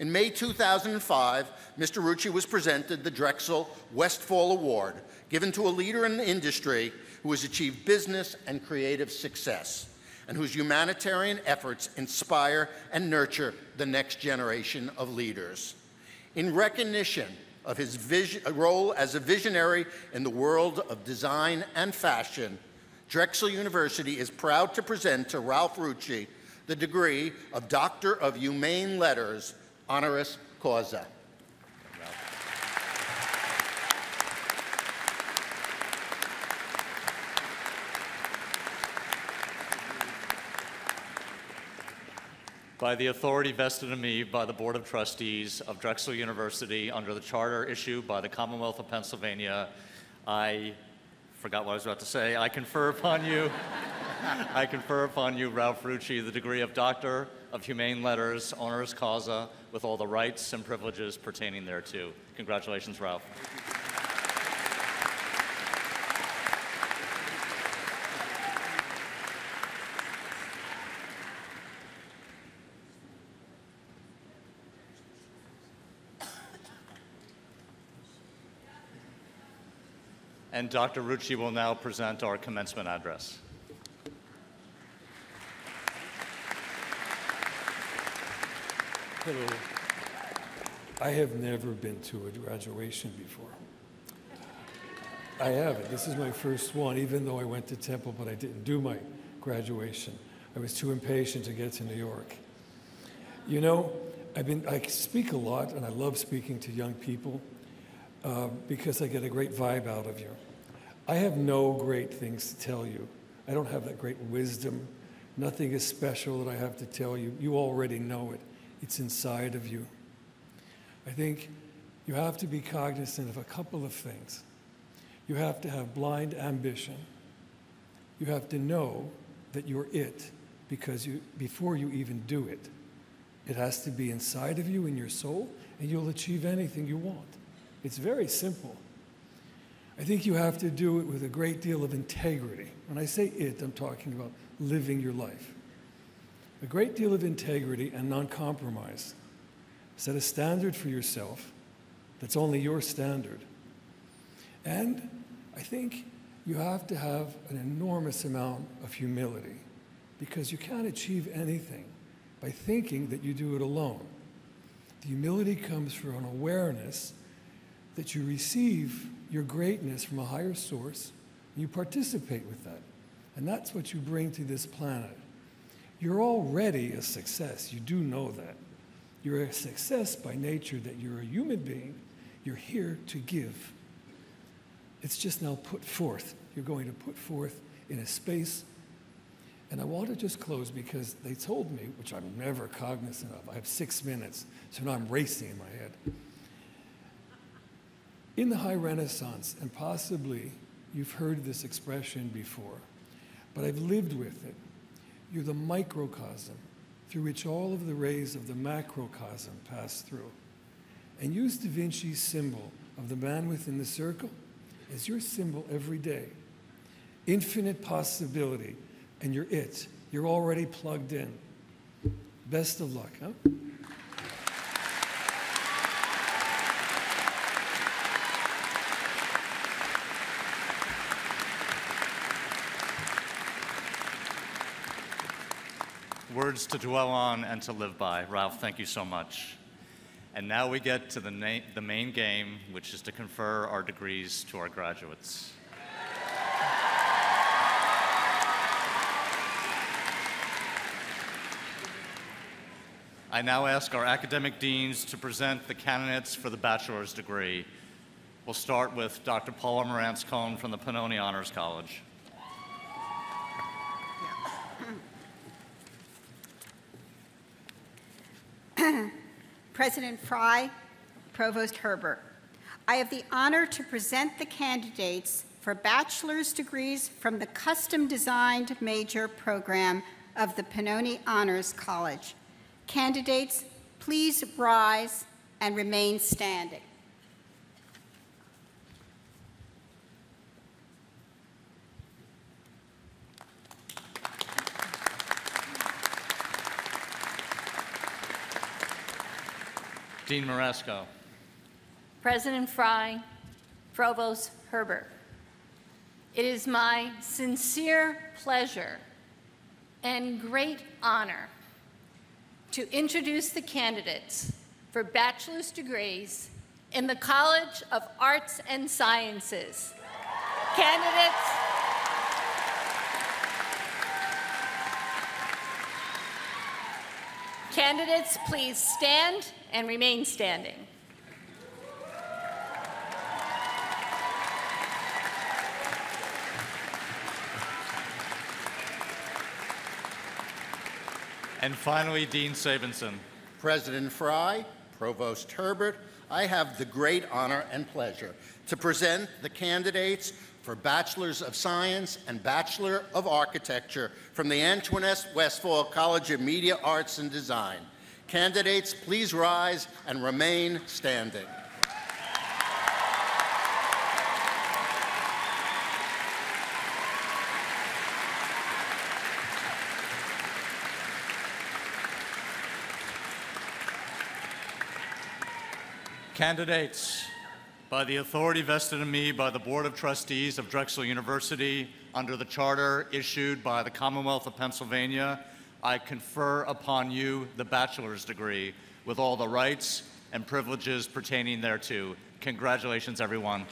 In May 2005, Mr. Rucci was presented the Drexel Westphal Award, given to a leader in the industry who has achieved business and creative success, and whose humanitarian efforts inspire and nurture the next generation of leaders. In recognition of his role as a visionary in the world of design and fashion, Drexel University is proud to present to Ralph Rucci the degree of Doctor of Humane Letters, honoris causa. By the authority vested in me by the Board of Trustees of Drexel University under the charter issued by the Commonwealth of Pennsylvania, I forgot what I was about to say. I confer upon you, I confer upon you, Ralph Rucci, the degree of Doctor of Humane Letters, honoris causa, with all the rights and privileges pertaining thereto. Congratulations, Ralph. And Dr. Rucci will now present our commencement address. Hello. I have never been to a graduation before. I haven't. This is my first one, even though I went to Temple, but I didn't do my graduation. I was too impatient to get to New York. You know, I've been, I speak a lot, and I love speaking to young people uh, because I get a great vibe out of you. I have no great things to tell you. I don't have that great wisdom. Nothing is special that I have to tell you. You already know it, it's inside of you. I think you have to be cognizant of a couple of things. You have to have blind ambition. You have to know that you're it because you, before you even do it, it has to be inside of you in your soul, and you'll achieve anything you want. It's very simple. I think you have to do it with a great deal of integrity. When I say it, I'm talking about living your life. A great deal of integrity and non compromise. Set a standard for yourself that's only your standard. And I think you have to have an enormous amount of humility because you can't achieve anything by thinking that you do it alone. The humility comes from an awareness that you receive your greatness from a higher source you participate with that. And that's what you bring to this planet. You're already a success. You do know that. You're a success by nature that you're a human being. You're here to give. It's just now put forth. You're going to put forth in a space. And I want to just close because they told me, which I'm never cognizant of, I have six minutes, so now I'm racing in my head. In the High Renaissance, and possibly you've heard this expression before, but I've lived with it. You're the microcosm through which all of the rays of the macrocosm pass through. And use Da Vinci's symbol of the man within the circle as your symbol every day. Infinite possibility, and you're it. You're already plugged in. Best of luck, huh? Words to dwell on and to live by. Ralph, thank you so much. And now we get to the, na- the main game, which is to confer our degrees to our graduates. I now ask our academic deans to present the candidates for the bachelor's degree. We'll start with Dr. Paula Marantz Cohen from the Pennoni Honors College. President Fry, Provost Herbert, I have the honor to present the candidates for bachelor's degrees from the custom designed major program of the Pennoni Honors College. Candidates, please rise and remain standing. Dean Murasko. President Fry, Provost Herbert, it is my sincere pleasure and great honor to introduce the candidates for bachelor's degrees in the College of Arts and Sciences. Candidates Candidates, please stand and remain standing. And finally, Dean Sabinson. President Fry, Provost Herbert, I have the great honor and pleasure to present the candidates for Bachelors of Science and Bachelor of Architecture from the Antoinette Westphal College of Media Arts and Design. Candidates, please rise and remain standing. Candidates, by the authority vested in me by the Board of Trustees of Drexel University under the charter issued by the Commonwealth of Pennsylvania, I confer upon you the bachelor's degree with all the rights and privileges pertaining thereto. Congratulations, everyone.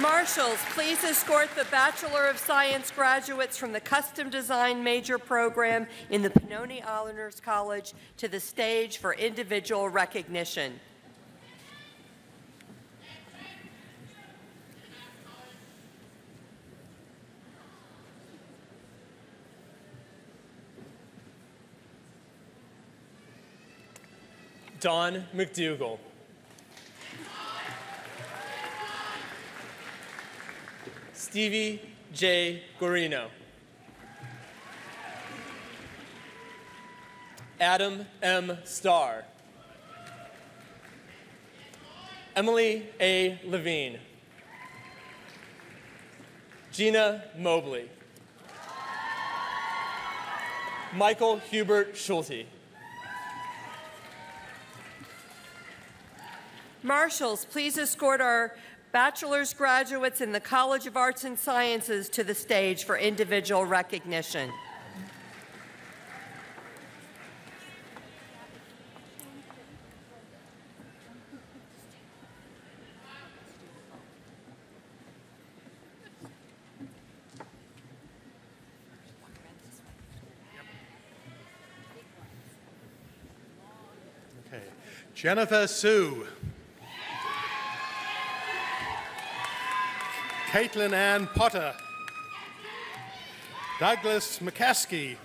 Marshals, please escort the Bachelor of Science graduates from the Custom Design Major Program in the Pennoni Honors College to the stage for individual recognition. Don McDougall. Stevie J. Guarino. Adam M. Starr. Emily A. Levine. Gina Mobley. Michael Hubert Schulte. Marshals, please escort our bachelor's graduates in the College of Arts and Sciences to the stage for individual recognition. Jennifer Sue. Caitlin Ann Potter. Douglas McCaskey.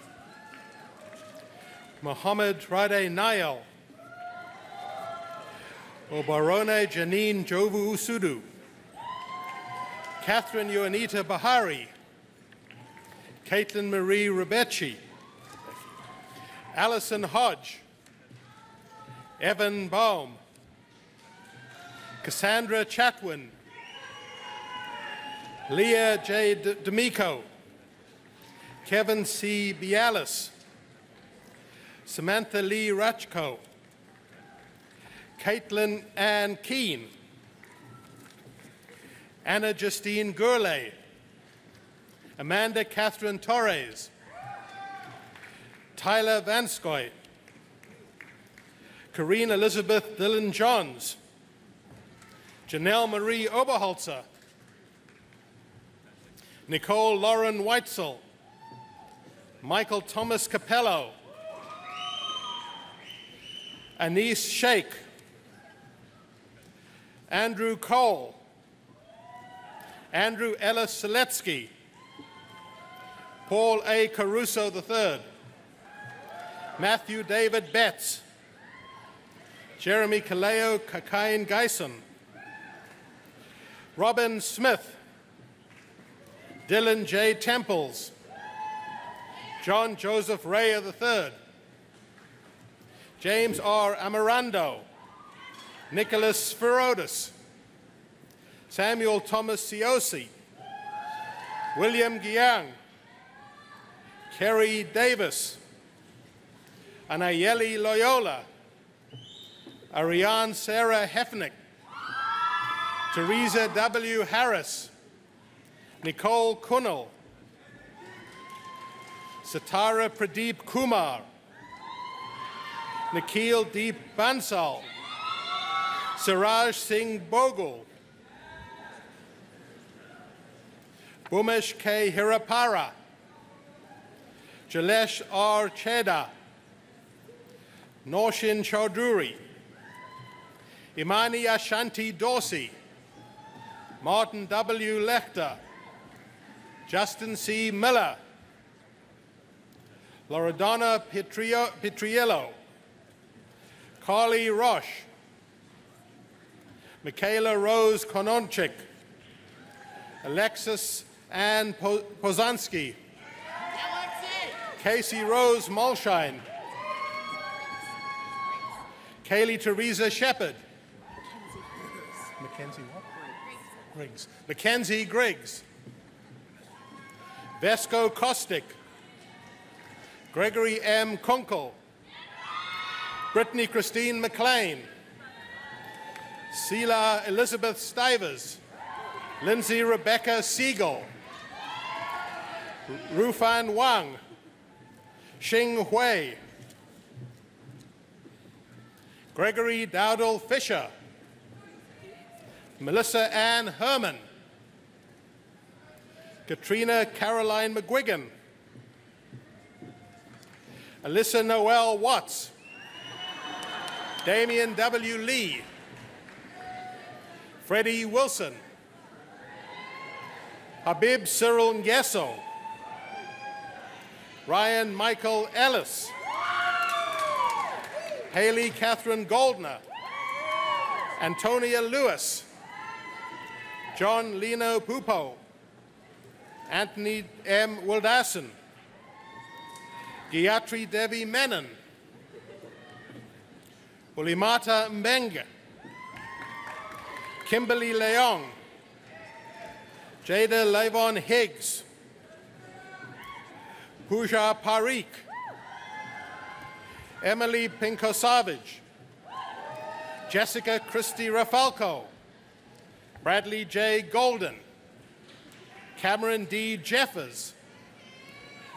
Mohammed Rade Nayel. Obarone Janine Jovu Usudu. Catherine Ioanita Bahari. Caitlin Marie Rebecci. Alison Hodge. Evan Baum. Cassandra Chatwin. Leah J. D'Amico. Kevin C. Bialis. Samantha Lee Rachko. Caitlin Ann Keene. Anna Justine Gurley. Amanda Catherine Torres. Tyler Vanskoy. Karine Elizabeth Dillon Johns. Janelle Marie Oberholzer. Nicole Lauren Weitzel. Michael Thomas Capello. Anise Sheikh. Andrew Cole. Andrew Ellis Seletsky. Paul A. Caruso III. Matthew David Betts. Jeremy Kaleo Kakain Geisen. Robin Smith. Dylan J. Temples. John Joseph Ray III. James R. Amarando. Nicholas Spherodis. Samuel Thomas Siosi. William Giang. Kerry Davis. Anayeli Loyola. Ariane Sarah Hefnick. Teresa W. Harris. Nicole Kunnell. Satara Pradeep Kumar. Nikhil Deep Bansal. Siraj Singh Bogle. Bumesh K. Hirapara. Jalesh R. Cheda. Norshin Chaudhuri. Imani Ashanti Dorsey. Martin W. Lechter. Justin C. Miller. Loredana Petrio- Petriello. Carly Roche. Michaela Rose Kononchik. Alexis Ann po- Pozansky. Casey Rose Mulshine. Kaylee Teresa Shepard. Mackenzie what? Griggs. Mackenzie Griggs. Vesco Kostick. Gregory M. Kunkel. Brittany Christine McLean. Sela Elizabeth Stivers. Lindsay Rebecca Siegel. Rufan Wang. Xing Hui. Gregory Dowdle Fisher. Melissa Ann Herman. Katrina Caroline McGuigan. Alyssa Noel Watts. Damian W. Lee. Freddie Wilson. Habib Cyril Ngeso. Ryan Michael Ellis. Haley Catherine Goldner. Antonia Lewis. John Lino Pupo. Anthony M. Wildassen. Gayatri Devi Menon. Bulimata Mbenga, Kimberly Leong, Jada Levon Higgs, Pooja Parikh, Emily Pinkosavage, Jessica Christie Rafalco, Bradley J. Golden, Cameron D. Jeffers,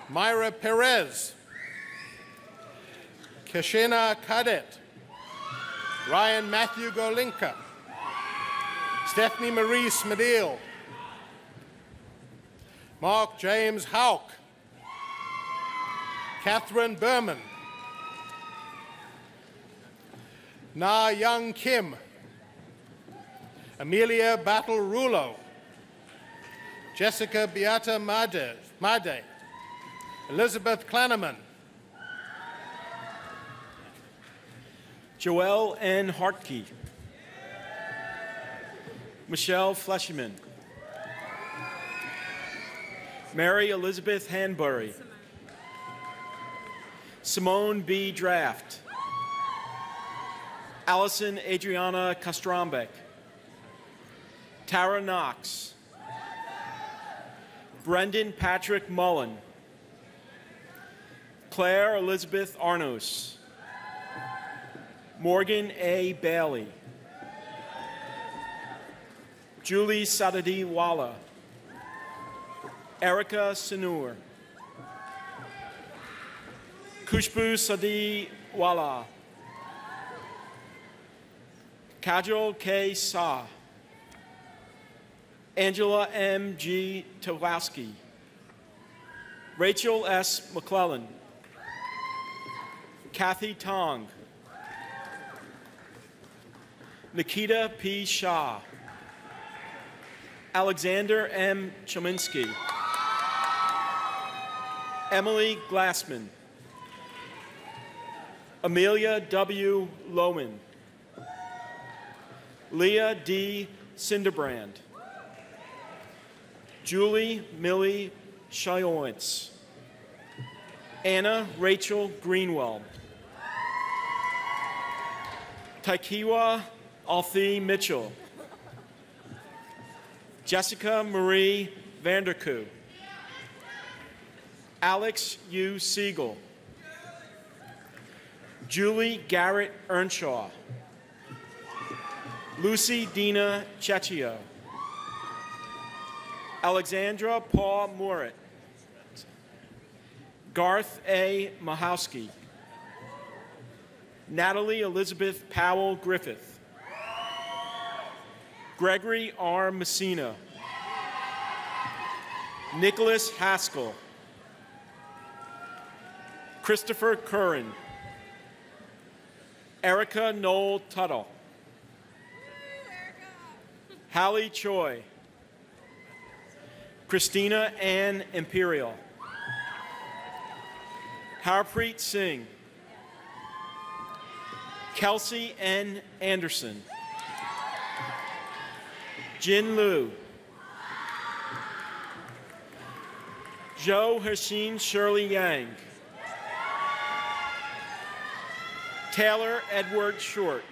Myra Perez, Kashina Cadet, Ryan Matthew Golinka, Stephanie Marie Smedil, Mark James Hauk, Catherine Berman, Na Young Kim, Amelia Battle Rulo, Jessica Beata Made, Elizabeth Klanneman, Joelle N. Hartke, Michelle Fleshman, Mary Elizabeth Hanbury, Simone B. Draft, Allison Adriana Kostrombeck, Tara Knox, Brendan Patrick Mullen, Claire Elizabeth Arnos, Morgan A. Bailey, Julie Sadadi Walla, Erica Sanur, Kushbu Sadi Walla, Kajol K. Sa, Angela M. G. Towalski, Rachel S. McClellan, Kathy Tong, Nikita P. Shah, Alexander M. Chominsky, Emily Glassman, Amelia W. Loman, Leah D. Cinderbrand, Julie Millie Shiowitz, Anna Rachel Greenwell, Taikiwa Althea Mitchell, Jessica Marie Vanderkoo, Alex U. Siegel, Julie Garrett Earnshaw, Lucy Dina Chechio, Alexandra Paul Morit, Garth A. Mahowski, Natalie Elizabeth Powell Griffith, Gregory R. Messina, Nicholas Haskell, Christopher Curran, Erica Noel Tuttle, Hallie Choi, Christina Ann Imperial, Harpreet Singh, Kelsey N. Anderson, Jin Lu, Zhou Hashim Shirley Yang, Taylor Edward Short,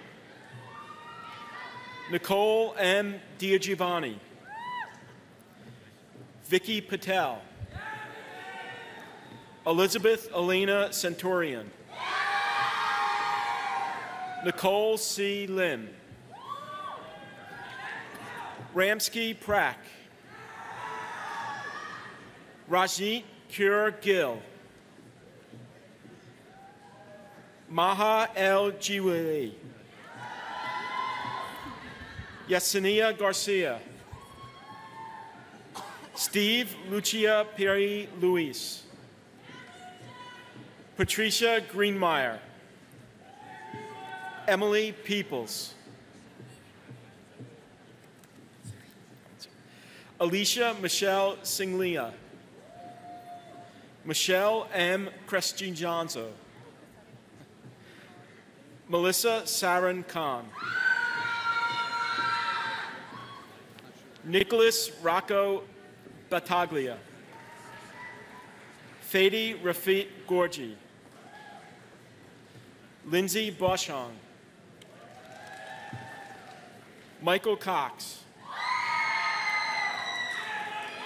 Nicole M. Diagiovanni, Vicky Patel, Elizabeth Elena Centurion, Nicole C. Lim, Ramsky Prak, Rajit Kure Gill, Maha El Jiwili, Yesenia Garcia, Steve Lucia Perry Luis, Patricia Greenmeyer, Emily Peoples, Alicia Michelle Singlia, Michelle M. Crescinjanzo, Melissa Saran Khan, Nicholas Rocco Battaglia, Fadi Rafit Gorgi, Lindsay Boshong, Michael Cox.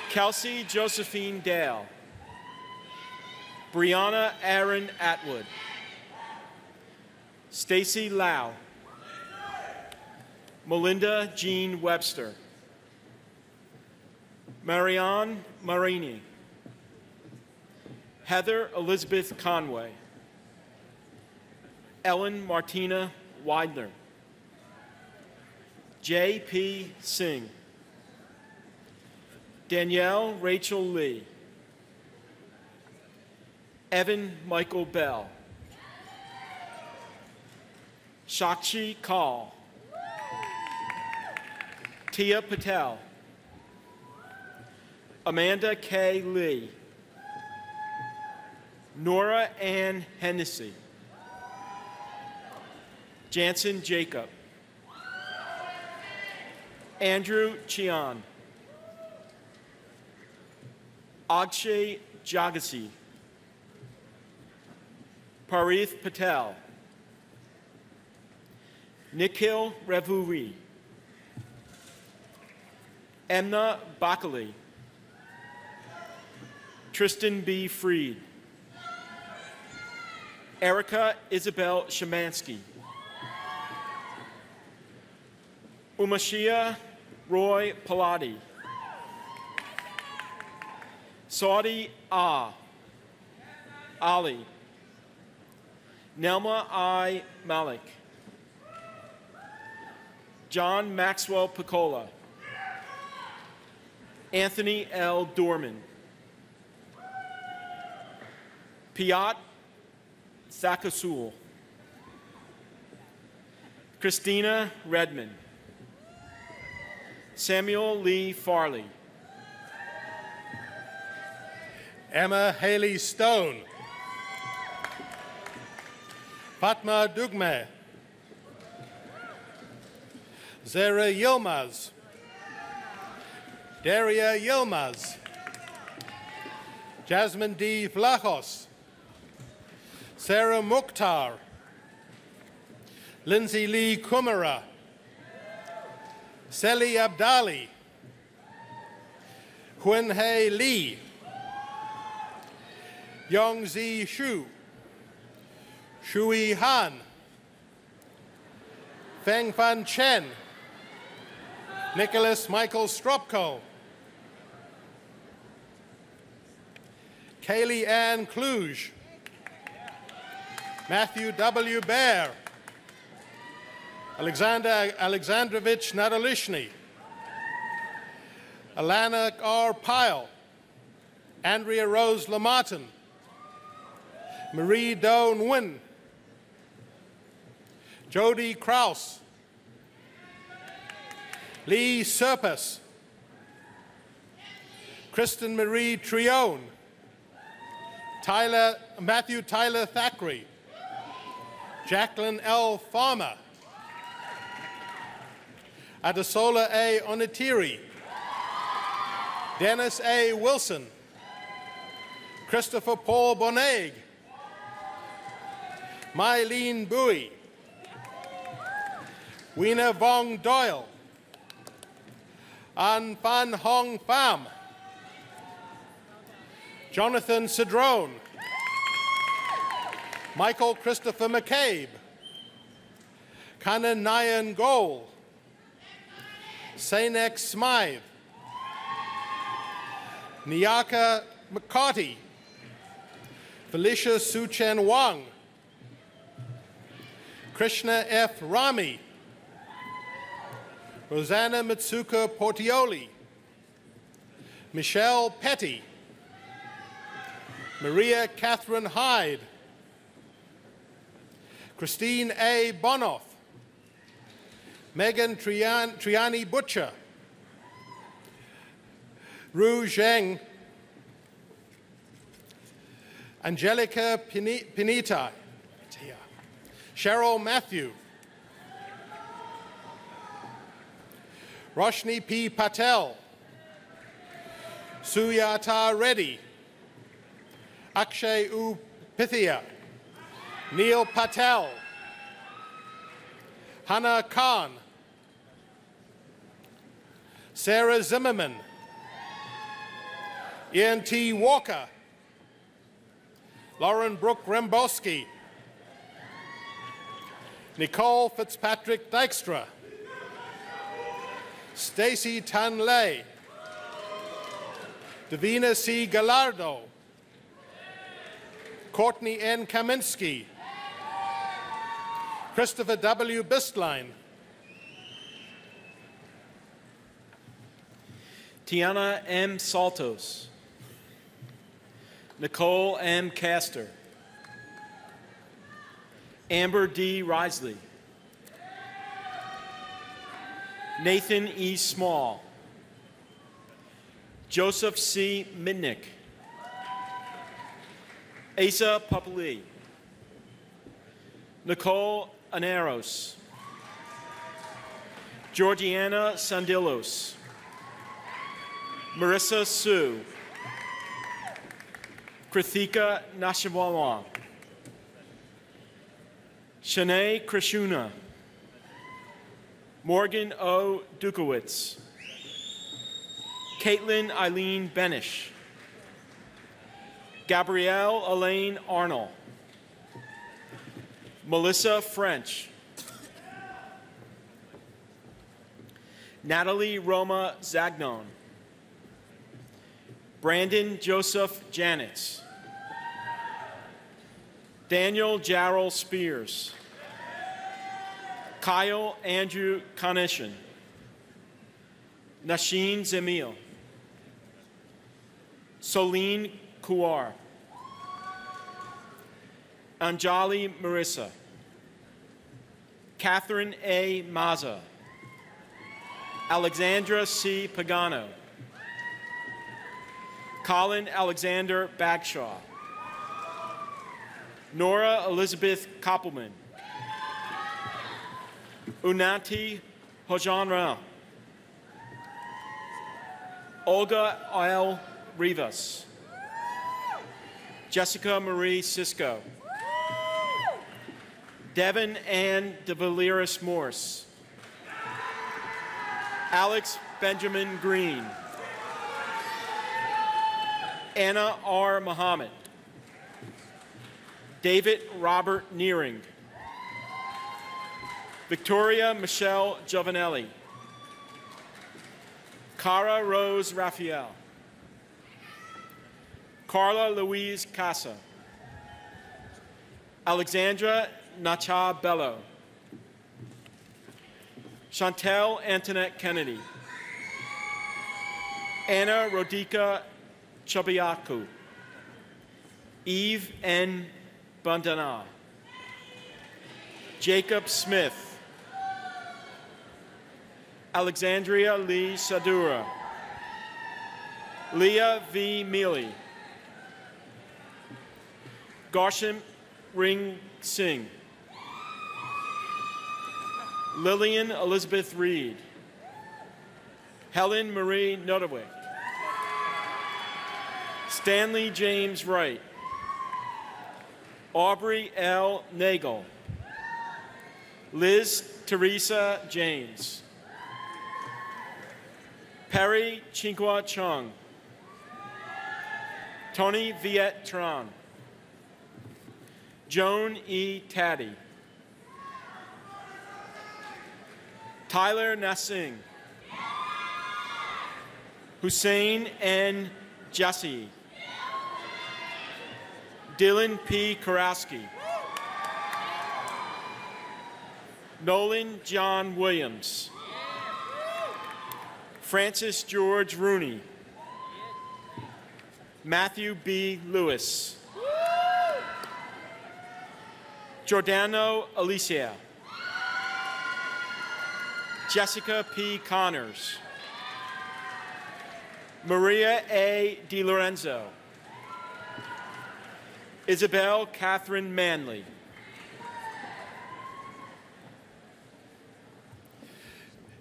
Kelsey Josephine Dale. Brianna Aaron Atwood. Stacy Lau. Melinda Jean Webster. Marianne Marini. Heather Elizabeth Conway. Ellen Martina Weidner. J.P. Singh. Danielle Rachel Lee. Evan Michael Bell. Shakshi Kaul. Tia Patel. Amanda K. Lee. Nora Ann Hennessy. Jansen Jacob. Andrew Chian. Akshay Jagasi. Parith Patel. Nikhil Revuri. Emna Bakali. Tristan B. Freed. Erica Isabel Shemansky. Umashia Roy Paladi. Saudi Ah. Ali. Nelma I. Malik. John Maxwell Picola. Anthony L. Dorman. Piat Sakasul. Christina Redmond. Samuel Lee Farley. Emma Haley Stone. Fatma Dugme. Zara Yilmaz. Daria Yilmaz. Jasmine D. Vlachos. Sarah Mukhtar. Lindsay Lee Kumara. Seli Abdali. Huenhei Lee. Yongzi Shu. Shui Han. Feng Fan Chen. Nicholas Michael Stropko. Kaylee Ann Kluge. Matthew W. Bear. Alexander Alexandrovich Nadolishny. Alana R. Pyle. Andrea Rose Lamartin. Marie Doe Nguyen. Jody Kraus. Lee Serpus. Kristen Marie Trione. Tyler, Matthew Tyler Thackeray. Jacqueline L. Farmer. Adesola A. Onitiri. Dennis A. Wilson. Christopher Paul Boneg. Mylene Bowie. Weena Vong Doyle. An Fan Hong Pham. Jonathan Cedrone. Michael Christopher McCabe. Kanan Nayan Goal. Sainek Smythe. Nyaka McCarty. Felicia Suchen Wang. Krishna F. Rami. Rosanna Mitsuka Portioli. Michelle Petty. Maria Catherine Hyde. Christine A. Bonoff. Megan Trian Triani Butcher. Ru Zheng. Angelica Pini- Pinita. Cheryl Matthew. Roshni P. Patel. Suyata Reddy. Akshay U. Pithia. Neil Patel. Hannah Khan. Sarah Zimmerman, Ian T. Walker, Lauren Brooke Rembowski, Nicole Fitzpatrick Dykstra, Stacy Tan Lei, Davina C. Gallardo, Courtney N. Kaminsky, Christopher W. Bistline, Tiana M. Saltos, Nicole M. Castor, Amber D. Risley, Nathan E. Small, Joseph C. Midnick, Asa Papali, Nicole Anaros, Georgiana Sandilos, Marissa Sue, Krithika Nashiwawan, Shanae Krishuna, Morgan O. Dukowitz, Caitlin Eileen Benish, Gabrielle Elaine Arnold, Melissa French, Natalie Roma Zagnon, Brandon Joseph Janitz. Daniel Jarrell Spears, Kyle Andrew Conishan, Nasheen Zemil, Soline Kuar, Anjali Marissa, Catherine A. Maza, Alexandra C. Pagano, Colin Alexander Bagshaw, Nora Elizabeth Koppelman, Unati Hojanra, Olga L. Rivas, Jessica Marie Cisco, Devin Ann de Valeris Morse, Alex Benjamin Green, Anna R. Muhammad, David Robert Nearing, Victoria Michelle Giovanelli, Cara Rose Raphael, Carla Louise Casa, Alexandra Nacha Bello, Chantel Antoinette Kennedy, Anna Rodica Chabiaku, Eve N. Bandana, Jacob Smith, Alexandria Lee Sadura, Leah V. Mealy, Garsham Ring Singh, Lillian Elizabeth Reed, Helen Marie Nodowick, Stanley James Wright, Aubrey L. Nagel, Liz Teresa James, Perry Chinqua Chung, Tony Viet Tran, Joan E. Taddy, Tyler Nassing, Hussein N. Jassy, Dylan P. Karowski, Nolan John Williams, Francis George Rooney, Matthew B. Lewis, Giordano Alicia, Jessica P. Connors, Maria A. DiLorenzo, Isabel Catherine Manley,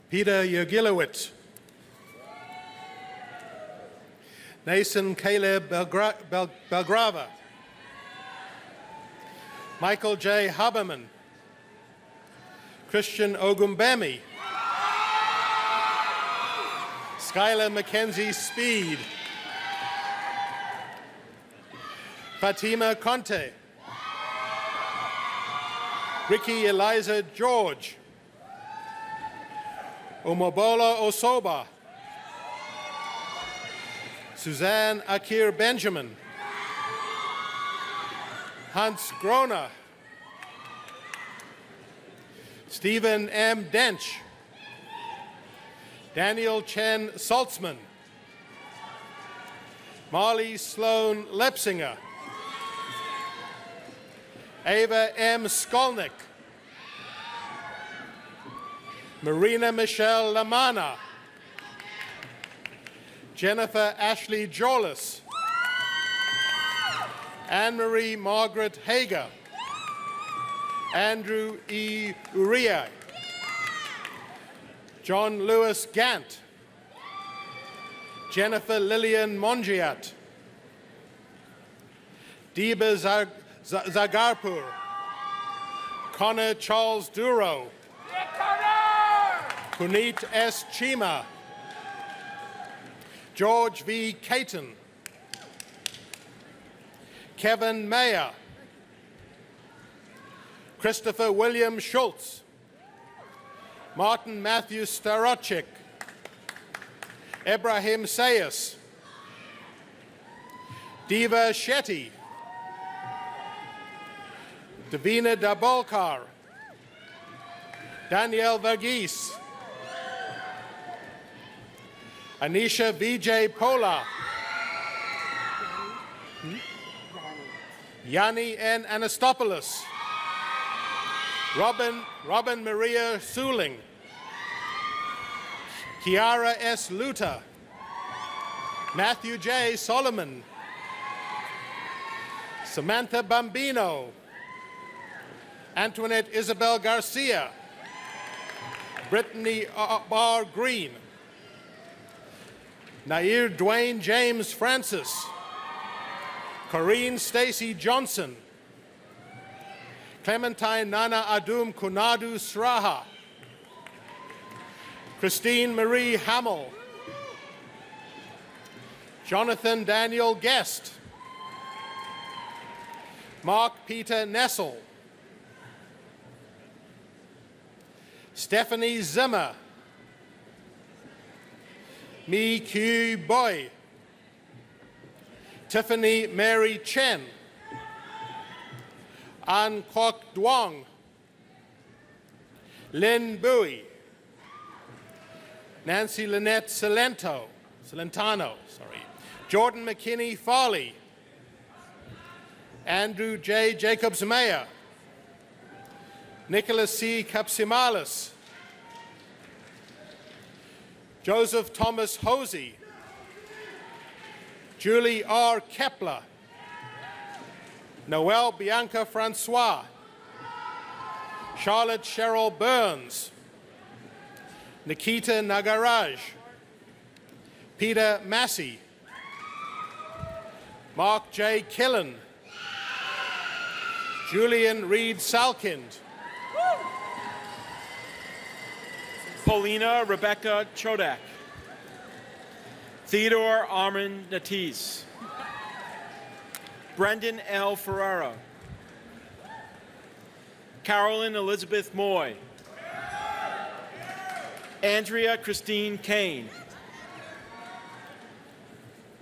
Peter Yogilowitz, Nason Caleb Belgra- Bel- Belgrava, Michael J. Haberman, Christian Ogumbemi, Skylar Mackenzie Speed. Fatima Conte. Ricky Eliza George. Umobola Osoba. Suzanne Akir Benjamin. Hans Groner. Stephen M. Dench. Daniel Chen Saltzman. Marley Sloan Lepsinger. Ava M. Skolnick. Marina Michelle Lamana. Jennifer Ashley Jolis. Anne Marie Margaret Hager. Andrew E. Uriah. John Lewis Gant. Jennifer Lillian Mongiat. Deba Zag- Zagarpur. Connor Charles Duro. Connor, Puneet S. Chima. George V. Caton. Kevin Mayer. Christopher William Schultz. Martin Matthew Starochik. Ibrahim Sayas. Diva Shetty. Davina Dabolkar. Danielle Verghese. Anisha Vijay Pola. Hmm? Yanni N. Anastopoulos. Robin, Robin Maria Suling. Kiara S. Luta. Matthew J. Solomon. Samantha Bambino. Antoinette Isabel Garcia. Brittany Barr Green. Nair Dwayne James Francis. Corrine Stacy Johnson. Clementine Nana Adum Kunadu Sraha. Christine Marie Hamill. Jonathan Daniel Guest. Mark Peter Nessel. Stephanie Zimmer. Mi Q Boy. Tiffany Mary Chen. An Kwok Duong. Lynn Bowie. Nancy Lynette Salento, Salentano, sorry. Jordan McKinney Farley. Andrew J. Jacobs Mayer. Nicholas C. Kapsimalis. Joseph Thomas Hosey. Julie R. Kepler. Noelle Bianca Francois. Charlotte Cheryl Burns. Nikita Nagaraj. Peter Massey. Mark J. Killen. Julian Reed Salkind. Paulina Rebecca Chodak. Theodore Armin Natis. Brendan L. Ferraro. Carolyn Elizabeth Moy. Andrea Christine Kane.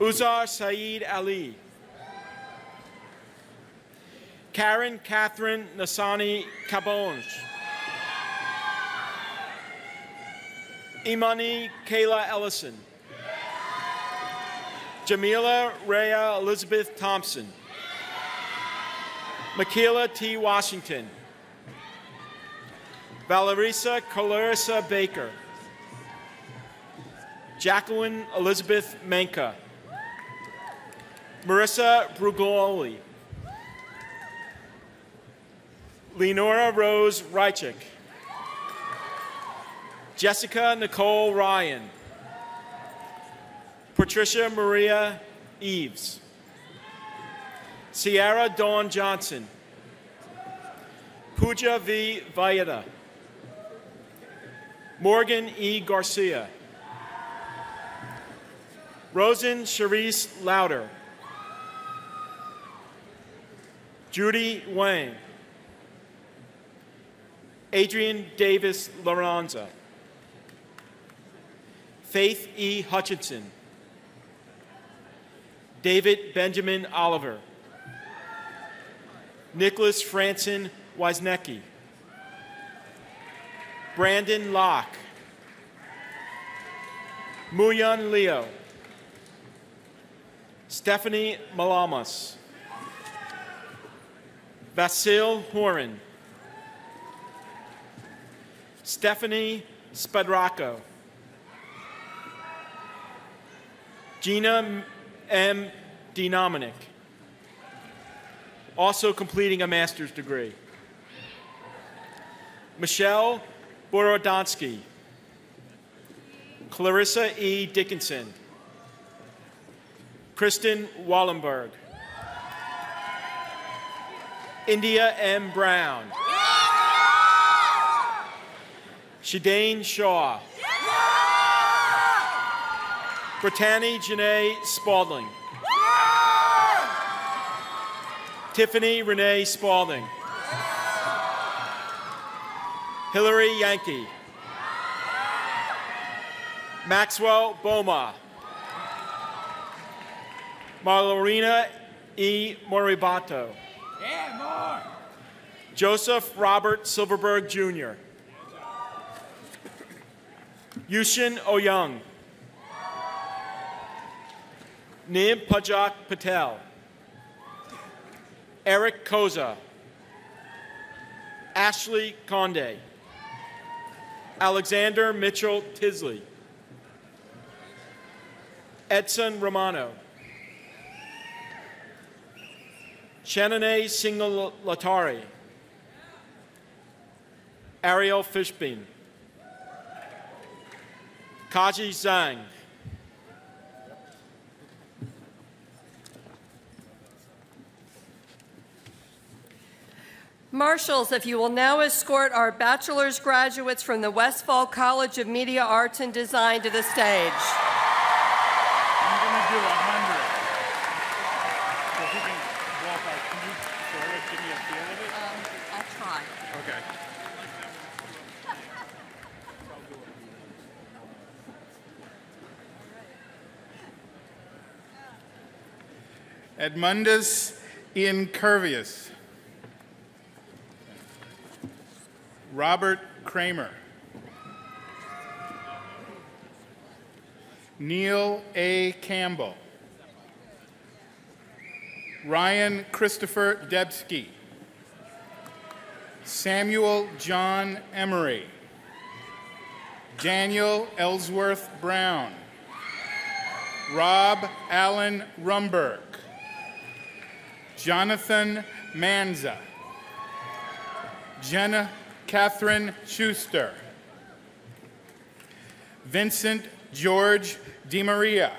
Uzar Saeed Ali. Karen Catherine Nasani Kabonj. Imani Kayla Ellison. Jamila Rhea Elizabeth Thompson. Michaela T. Washington. Valerisa Clarissa Baker. Jacqueline Elizabeth Menka. Marissa Brugoli. Lenora Rose Reichick. Jessica Nicole Ryan. Patricia Maria Eves. Sierra Dawn Johnson. Pooja V. Vayada. Morgan E. Garcia. Rosen Charisse Louder. Judy Wang. Adrian Davis Lorenza. Faith E. Hutchinson. David Benjamin Oliver. Nicholas Franson Wisniewski. Brandon Locke. Muyan Leo. Stephanie Malamas. Vasil Horan. Stephanie Spadraco. Gina M. Denominic. Also completing a master's degree. Michelle Borodonsky. Clarissa E. Dickinson. Kristen Wallenberg. India M. Brown. Shadane Shaw. Brittany Janae Spalding. Tiffany Renee Spaulding. Hillary Yankee. Maxwell Boma. Marlorina E. Moribato. Joseph Robert Silverberg Jr. Yushin Oyung. Nim Pajak Patel. Eric Koza. Ashley Conde. Alexander Mitchell Tisley. Edson Romano. Shannonay Singalatari. Ariel Fishbein. Kaji Zhang. Marshals, if you will now escort our bachelor's graduates from the Westphal College of Media Arts and Design to the stage. I'm going to do a hundred. So Robert Kramer. Neil A. Campbell. Ryan Christopher Debsky. Samuel John Emery. Daniel Ellsworth Brown. Rob Allen Rumberg. Jonathan Manza. Jenna Catherine Schuster. Vincent George DiMaria.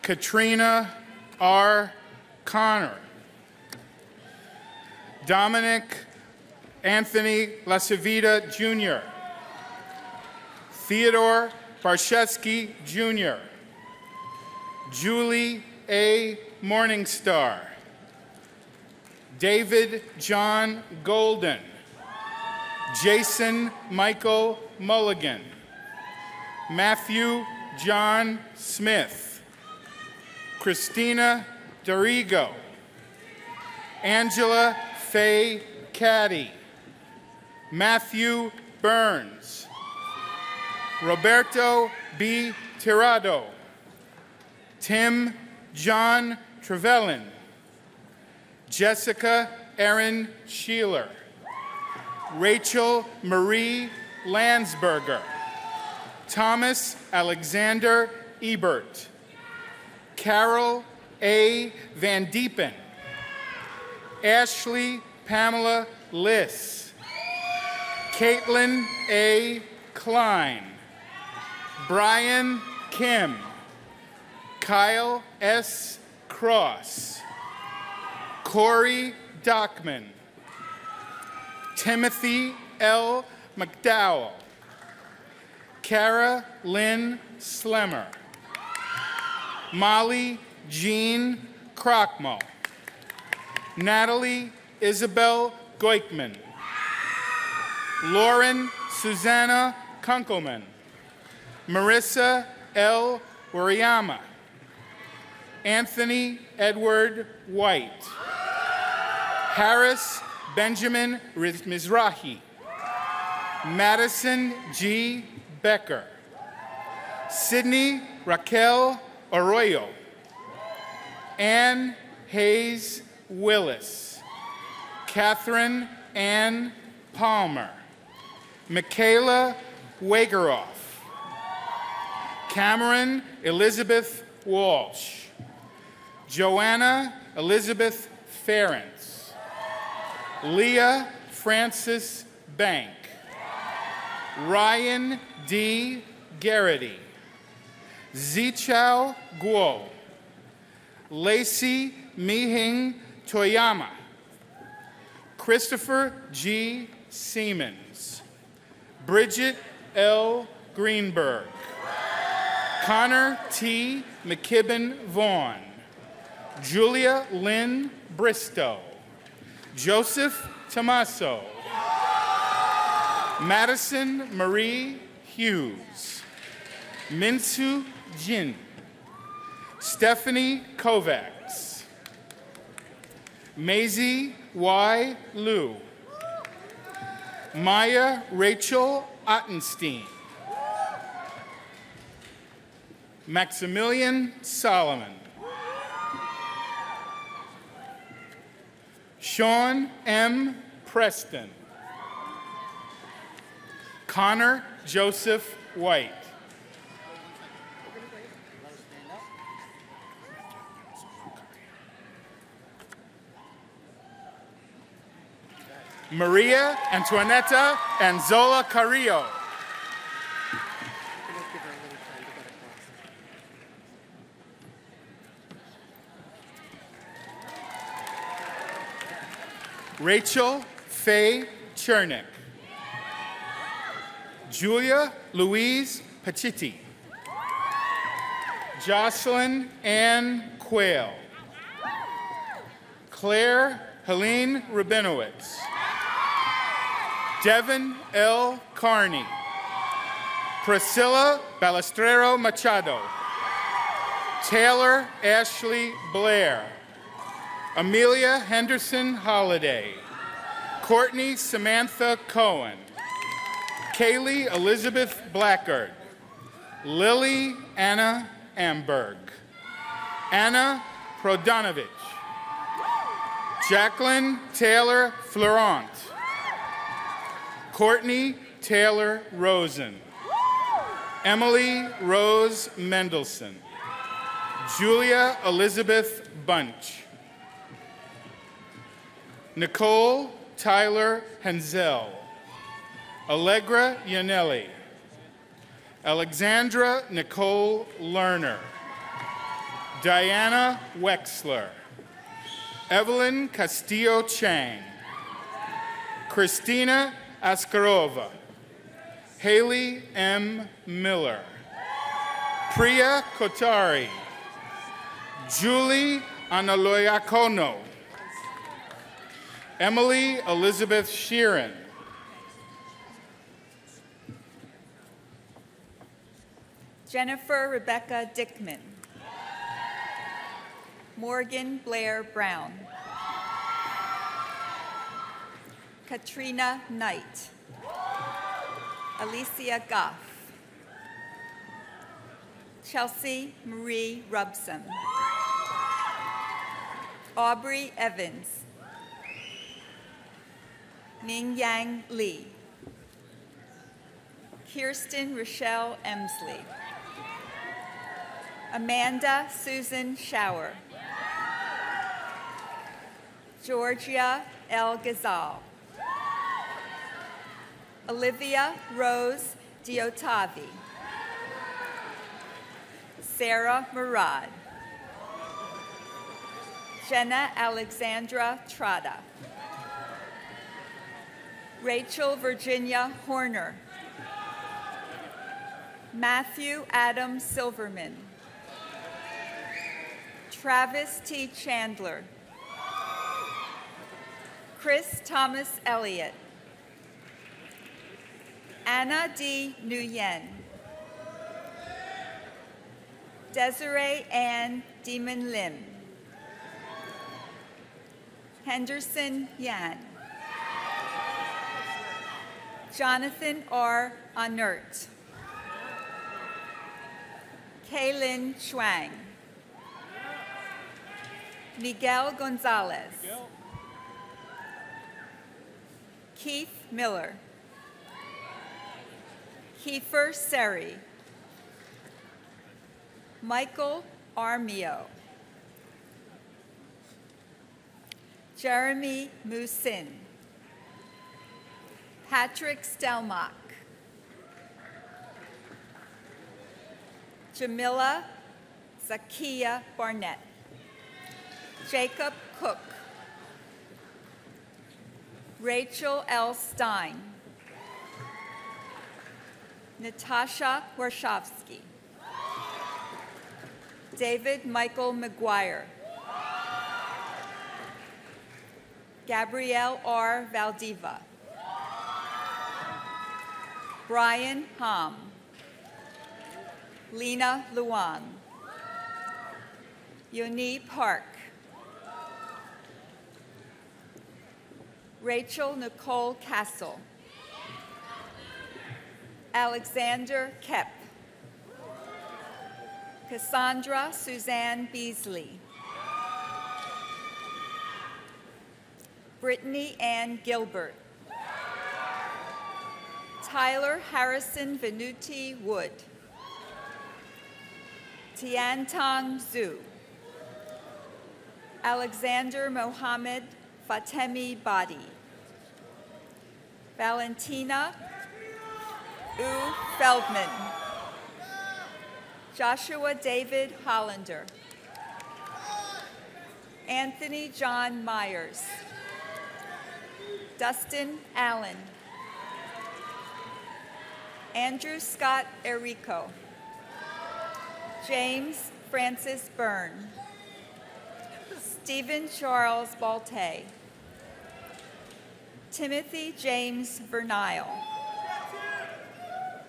Katrina R. Connor. Dominic Anthony Lasavita Jr. Theodore Barshevsky Jr. Julie A. Morningstar. David John Golden. Jason Michael Mulligan. Matthew John Smith. Christina Dorigo. Angela Faye Caddy. Matthew Burns. Roberto B. Tirado. Tim John Trevelyan. Jessica Erin Sheeler. Rachel Marie Landsberger. Thomas Alexander Ebert. Carol A. Van Diepen. Ashley Pamela Liss. Caitlin A. Klein. Brian Kim. Kyle S. Cross. Corey Dockman. Timothy L. McDowell. Kara Lynn Slemmer. Molly Jean Crockmo. Natalie Isabel Goikman. Lauren Susanna Kunkelman. Marissa L. Wariyama. Anthony Edward White. Harris Benjamin Mizrahi. Madison G. Becker. Sydney Raquel Arroyo. Ann Hayes Willis. Catherine Ann Palmer. Michaela Wageroff. Cameron Elizabeth Walsh. Joanna Elizabeth Ference. Leah Francis Bank. Ryan D. Garrity. Zichao Guo. Lacey Mihing Toyama. Christopher G. Siemens. Bridget L. Greenberg. Connor T. McKibben Vaughn. Julia Lynn Bristow. Joseph Tomaso. Madison Marie Hughes. Minsu Jin. Stephanie Kovacs. Maisie Y. Liu. Maya Rachel Ottenstein. Maximilian Solomon. Sean M. Preston. Connor Joseph White. Maria Antoinetta Anzola Carrillo. Rachel Faye Chernick. Julia Louise Pacitti. Jocelyn Ann Quayle. Claire Helene Rabinowitz. Devin L. Carney. Priscilla Balestrero Machado. Taylor Ashley Blair. Amelia Henderson Holliday. Courtney Samantha Cohen. Kaylee Elizabeth Blackard. Lily Anna Amberg. Anna Prodanovich. Jacqueline Taylor Florent. Courtney Taylor Rosen. Emily Rose Mendelson. Julia Elizabeth Bunch. Nicole Tyler Henzel. Allegra Yanelli. Alexandra Nicole Lerner. Diana Wexler. Evelyn Castillo Chang. Christina Askarova. Haley M. Miller. Priya Kotari. Julie Analoyakono. Emily Elizabeth Sheeran. Jennifer Rebecca Dickman. Morgan Blair Brown. Katrina Knight. Alicia Goff. Chelsea Marie Rubson. Aubrey Evans. Ning Yang Lee. Kirsten Rochelle Emsley. Amanda Susan Shower. Georgia L. Gazal. Olivia Rose Diotavi. Sarah Murad. Jenna Alexandra Trada. Rachel Virginia Horner. Matthew Adam Silverman. Travis T. Chandler. Chris Thomas Elliott. Anna D. Nguyen. Desiree Ann Demon Lim. Henderson Yan. Jonathan R. Anert. Kaylin Schwang. Miguel Gonzalez. Keith Miller. Kiefer Seri. Michael Armio. Jeremy Musin. Patrick Stelmach. Jamila Zakia Barnett. Jacob Cook. Rachel L. Stein. Natasha Warshavsky. David Michael McGuire. Gabrielle R. Valdiva. Brian Hom. Lena Luan. Yoni Park. Rachel Nicole Castle. Alexander Kep. Cassandra Suzanne Beasley. Brittany Ann Gilbert. Tyler Harrison Venuti Wood. Tiantong Zhu. Alexander Mohammed Fatemi Badi. Valentina U. Feldman. Joshua David Hollander. Anthony John Myers. Dustin Allen. Andrew Scott Erico. James Francis Byrne. Stephen Charles Balte. Timothy James Vernile.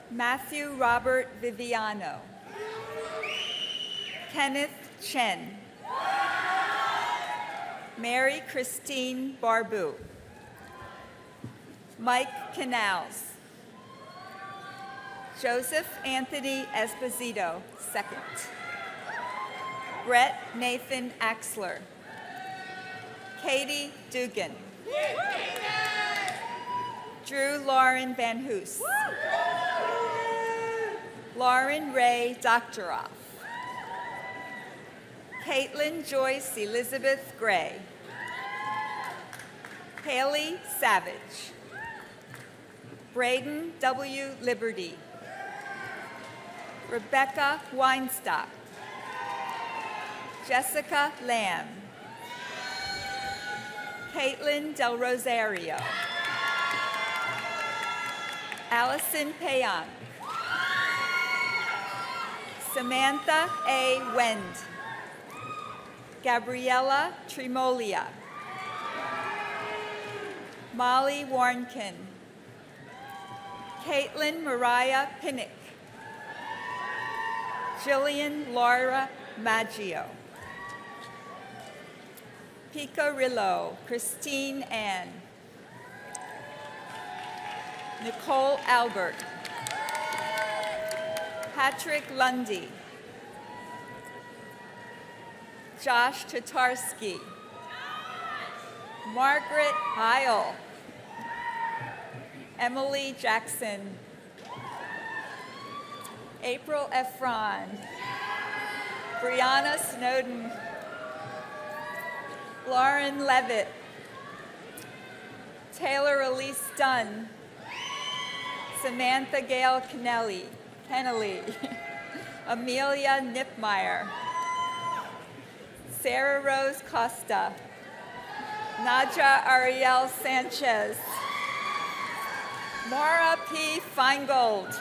Matthew Robert Viviano. Kenneth Chen. Mary Christine Barbu. Mike Canals. Joseph Anthony Esposito, second. Brett Nathan Axler. Katie Dugan. Drew Lauren Van Hoos. Lauren Ray Doctoroff. Caitlin Joyce Elizabeth Gray. Haley Savage. Braden W. Liberty. Rebecca Weinstock. Jessica Lamb. Caitlin Del Rosario. Allison Payan. Samantha A. Wend. Gabriella Trimolia. Molly Warnkin. Caitlin Mariah Pinnick. Jillian Laura Maggio. Pico Rillo, Christine Ann. Nicole Albert. Patrick Lundy. Josh Tatarski. Margaret Heil. Emily Jackson. April Efron. Brianna Snowden. Lauren Levitt. Taylor Elise Dunn. Samantha Gail Kennelly. Kennelly. Amelia Nipmeyer. Sarah Rose Costa. Nadja Ariel Sanchez. Mara P. Feingold.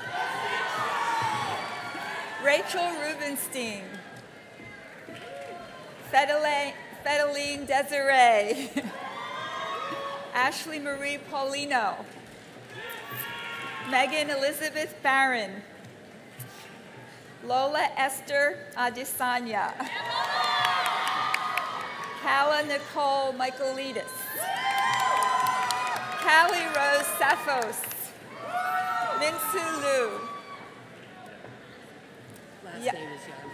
Rachel Rubenstein. Fedeline, Desiree. Ashley Marie Paulino. Megan Elizabeth Barron. Lola Esther Adesanya. Kala Nicole Michaelidis. Callie Rose Saphos. Minsu Liu. Last Ya- name is Young.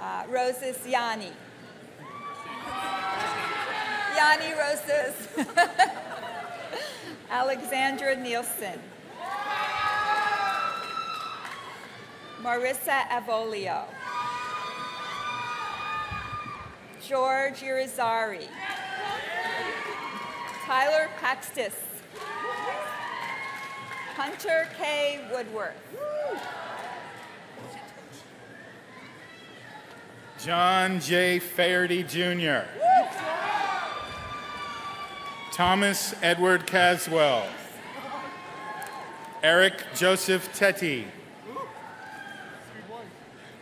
Uh, Roses Yanni. Yanni Roses. Alexandra Nielsen. Marissa Avolio. George Irizarry. Tyler Paxtis. Hunter K. Woodworth. John J. Faherty Jr. Thomas Edward Caswell. Eric Joseph Tetty.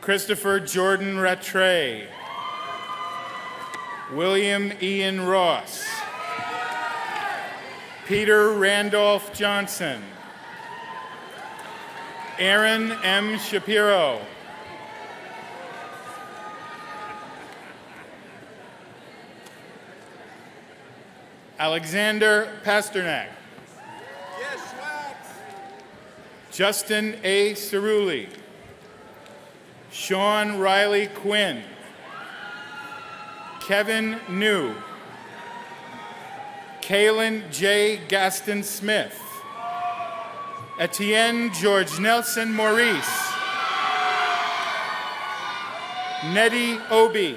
Christopher Jordan Rattray. William Ian Ross. Peter Randolph Johnson. Aaron M. Shapiro. Alexander Pasternak. Justin A. Cerulli. Sean Riley Quinn. Kevin New. Kalen J. Gaston Smith. Etienne George Nelson Maurice. Nettie Obi.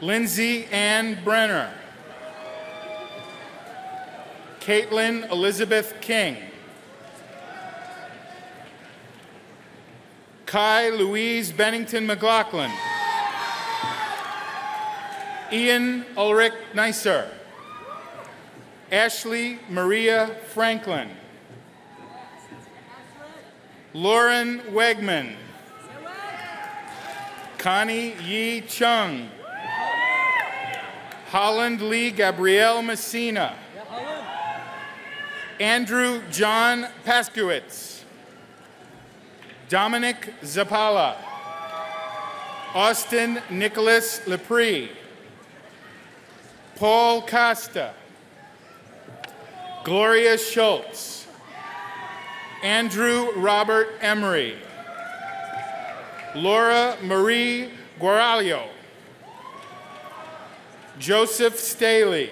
Lindsay Ann Brenner. Caitlin Elizabeth King. Kai Louise Bennington McLaughlin. Ian Ulrich Neisser. Ashley Maria Franklin. Lauren Wegman. Connie Yi Chung. Holland Lee Gabrielle Messina. Andrew John Paskowitz. Dominic Zapala. Austin Nicholas Lepre. Paul Costa. Gloria Schultz. Andrew Robert Emery. Laura Marie Guaralio. Joseph Staley.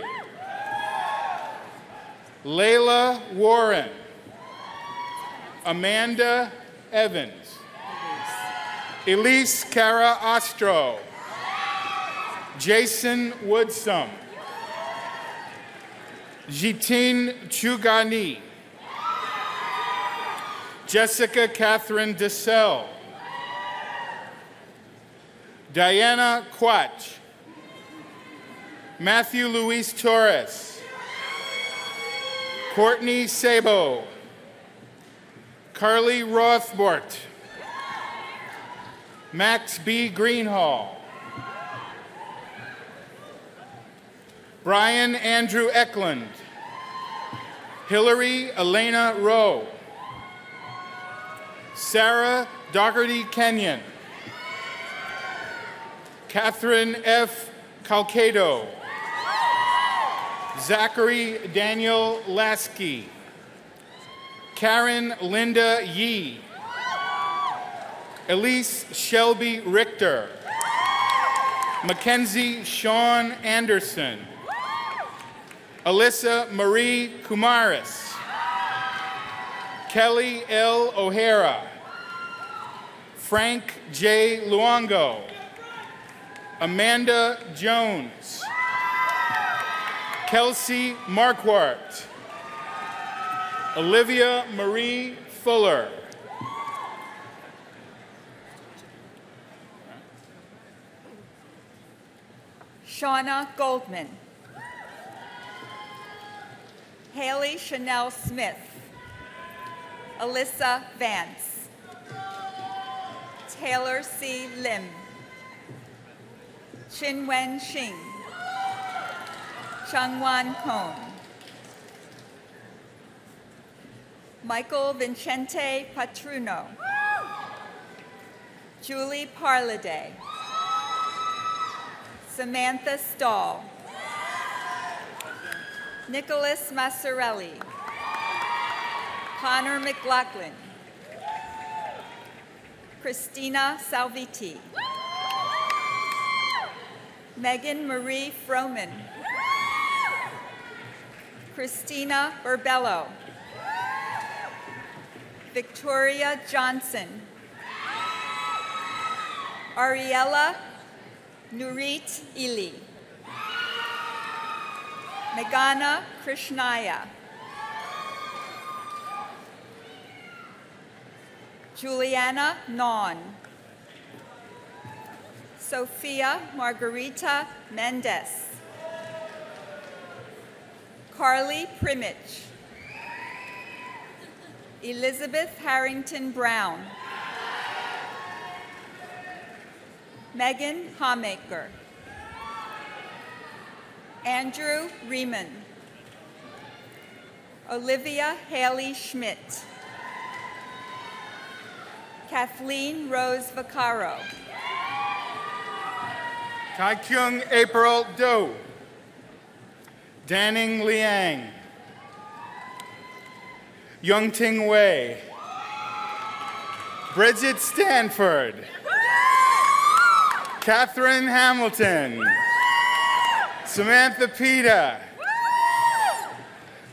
Layla Warren. Amanda Evans. Elise Cara Ostro. Jason Woodsum. Jitin Chugani. Jessica Catherine DeSell. Diana Quach. Matthew Luis Torres. Courtney Sabo. Carly Rothbort. Max B. Greenhall. Brian Andrew Eklund. Hillary Elena Rowe. Sarah Dougherty Kenyon. Catherine F. Calcado. Zachary Daniel Lasky. Karen Linda Yee. Elise Shelby Richter. Mackenzie Sean Anderson. Alyssa Marie Kumaris. Kelly L. O'Hara. Frank J. Luongo. Amanda Jones. Kelsey Marquardt. Olivia Marie Fuller. Shauna Goldman. Haley Chanel Smith. Alyssa Vance. Taylor C. Lim. Chin Wen Xing. Chungwan Kong. Michael Vincente Patruno. Julie Parladay. Samantha Stahl. Nicholas Massarelli. Connor McLaughlin. Christina Salviti. Megan Marie Froman. Christina Burbello. Victoria Johnson. Ariella Nurit Ili. Megana Krishnaya. Juliana Non. Sophia Margarita Mendez. Carly Primich. Elizabeth Harrington Brown. Megan Hamaker. Andrew Riemann. Olivia Haley Schmidt. Kathleen Rose Vaccaro. Kai Kyung April Do. Danning Liang. Young Ting Wei. Bridget Stanford. Catherine Hamilton. Samantha Pita.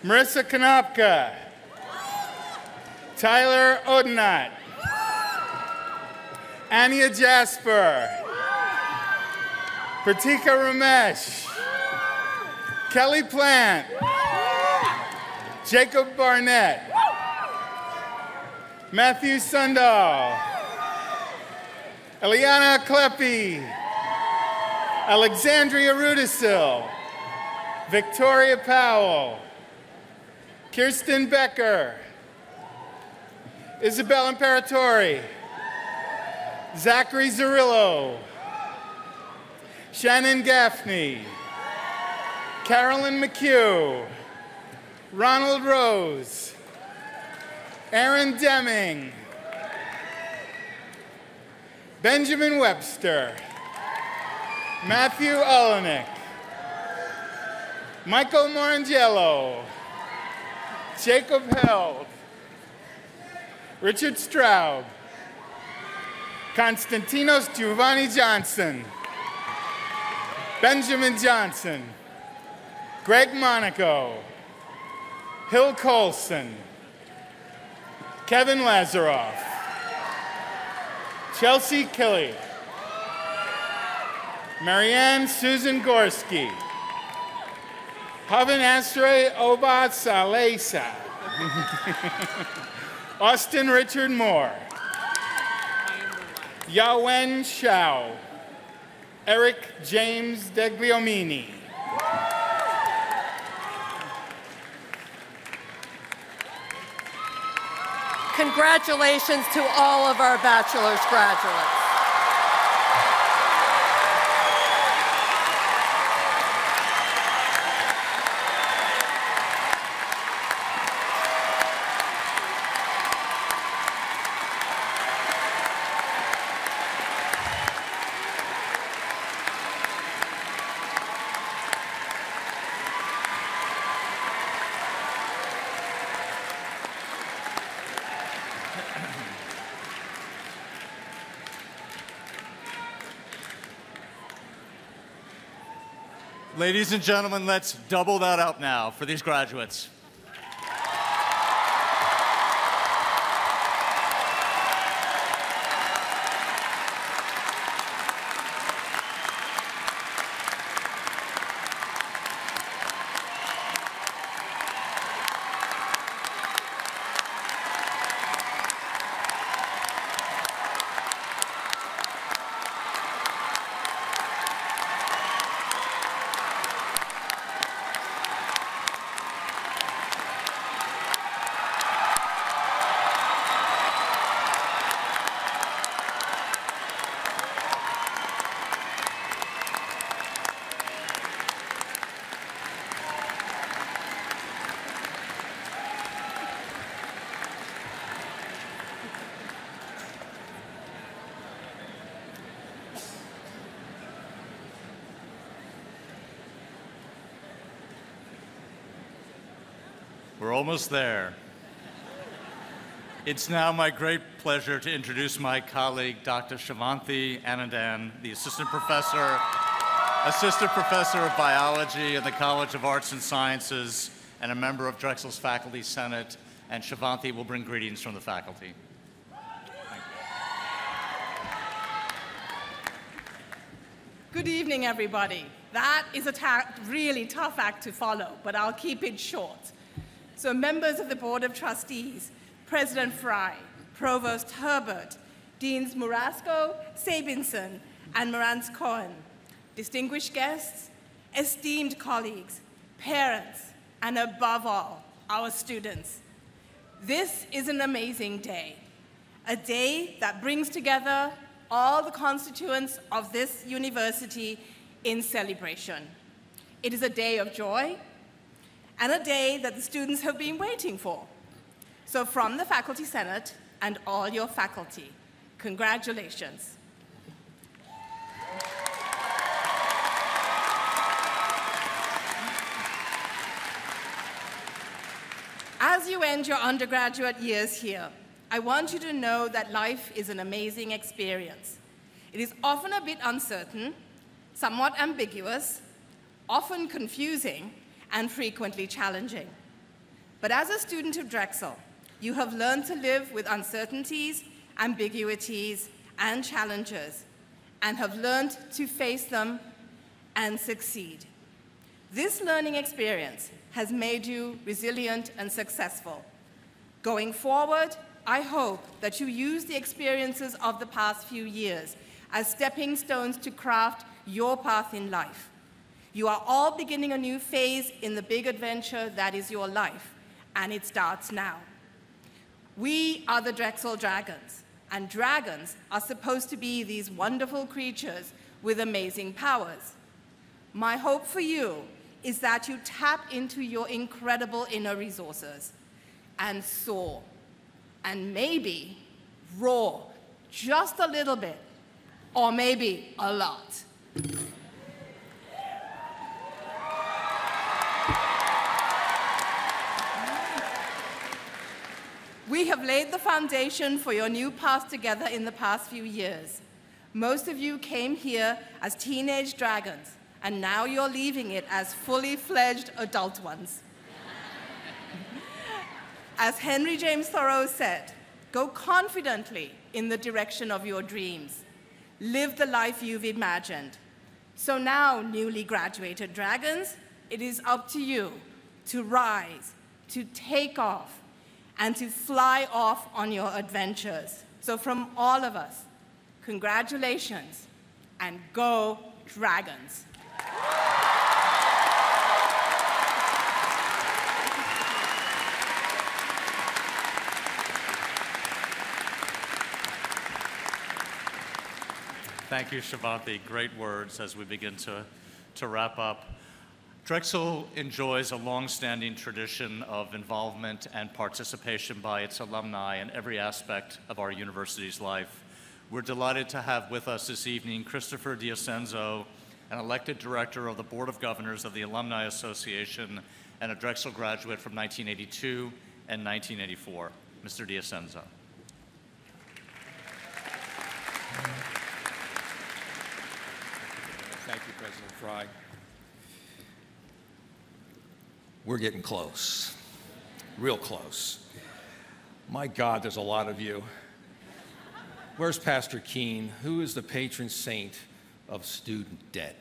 Marissa Konopka. Tyler Odenat. Anya Jasper. Pratika Ramesh. Kelly Plant. Jacob Barnett. Matthew Sundahl. Eliana Kleppi. Alexandria Rudisil. Victoria Powell. Kirsten Becker. Isabel Imperatori. Zachary Zarillo. Shannon Gaffney. Carolyn McHugh. Ronald Rose. Aaron Deming. Benjamin Webster. Matthew Olenek. Michael Morangelo. Jacob Held. Richard Straub. Constantinos Giovanni Johnson. Benjamin Johnson. Greg Monaco. Hill Colson. Kevin Lazaroff. Chelsea Kelly. Marianne Susan Gorski. Pavan Astre Obat Salesa. Austin Richard Moore. Yawen Shao. Eric James Degliomini. Congratulations to all of our bachelor's graduates. Ladies and gentlemen, let's double that up now for these graduates. Almost there. It's now my great pleasure to introduce my colleague, Dr. Shivanthi Anandan, the assistant professor, assistant professor of biology in the College of Arts and Sciences and a member of Drexel's Faculty Senate. And Shivanthi will bring greetings from the faculty. Good evening, everybody. That is a really tough act to follow, but I'll keep it short. So, members of the Board of Trustees, President Fry, Provost Herbert, Deans Murasko, Sabinson, and Marantz Cohen, distinguished guests, esteemed colleagues, parents, and above all, our students. This is an amazing day, a day that brings together all the constituents of this university in celebration. It is a day of joy and a day that the students have been waiting for. So from the Faculty Senate and all your faculty, congratulations. As you end your undergraduate years here, I want you to know that life is an amazing experience. It is often a bit uncertain, somewhat ambiguous, often confusing, and frequently challenging. But as a student of Drexel, you have learned to live with uncertainties, ambiguities, and challenges, and have learned to face them and succeed. This learning experience has made you resilient and successful. Going forward, I hope that you use the experiences of the past few years as stepping stones to craft your path in life. You are all beginning a new phase in the big adventure that is your life, and it starts now. We are the Drexel Dragons, and dragons are supposed to be these wonderful creatures with amazing powers. My hope for you is that you tap into your incredible inner resources and soar and maybe roar just a little bit, or maybe a lot. We have laid the foundation for your new path together in the past few years. Most of you came here as teenage dragons, and now you're leaving it as fully fledged adult ones. As Henry James Thoreau said, go confidently in the direction of your dreams. Live the life you've imagined. So now, newly graduated dragons, it is up to you to rise, to take off, and to fly off on your adventures. So, from all of us, congratulations and go, dragons! Thank you, Shivanthi. Great words as we begin to, to wrap up. Drexel enjoys a long-standing tradition of involvement and participation by its alumni in every aspect of our university's life. We're delighted to have with us this evening Christopher D'Ascenzo, an elected director of the Board of Governors of the Alumni Association and a Drexel graduate from 1982 and 1984. Mr. D'Ascenzo. Thank you, President Fry. We're getting close, real close. My God, there's a lot of you. Where's Pastor Keen? Who is the patron saint of student debt?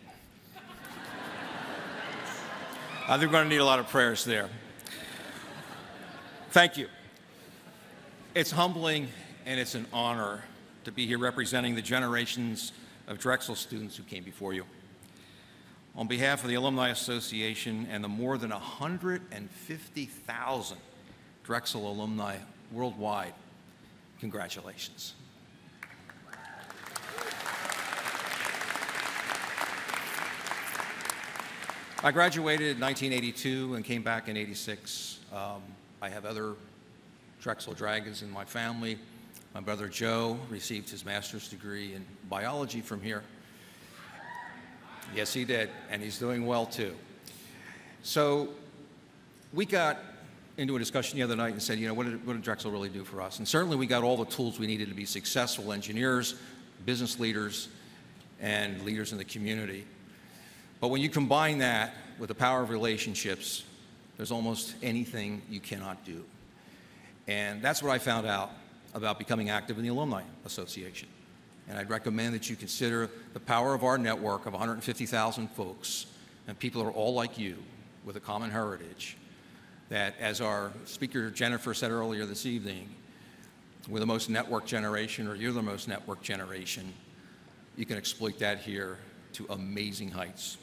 I think we're going to need a lot of prayers there. Thank you. It's humbling and it's an honor to be here representing the generations of Drexel students who came before you. On behalf of the Alumni Association and the more than 150,000 Drexel alumni worldwide, congratulations. I graduated in 1982 and came back in 86. Um, I have other Drexel Dragons in my family. My brother Joe received his master's degree in biology from here. Yes, he did, and he's doing well too. So we got into a discussion the other night and said, you know, what did, what did Drexel really do for us? And certainly we got all the tools we needed to be successful engineers, business leaders, and leaders in the community. But when you combine that with the power of relationships, there's almost anything you cannot do. And that's what I found out about becoming active in the Alumni Association. And I'd recommend that you consider the power of our network of 150,000 folks, and people are all like you with a common heritage, that as our speaker Jennifer said earlier this evening, we're the most network generation, or you're the most network generation. You can exploit that here to amazing heights.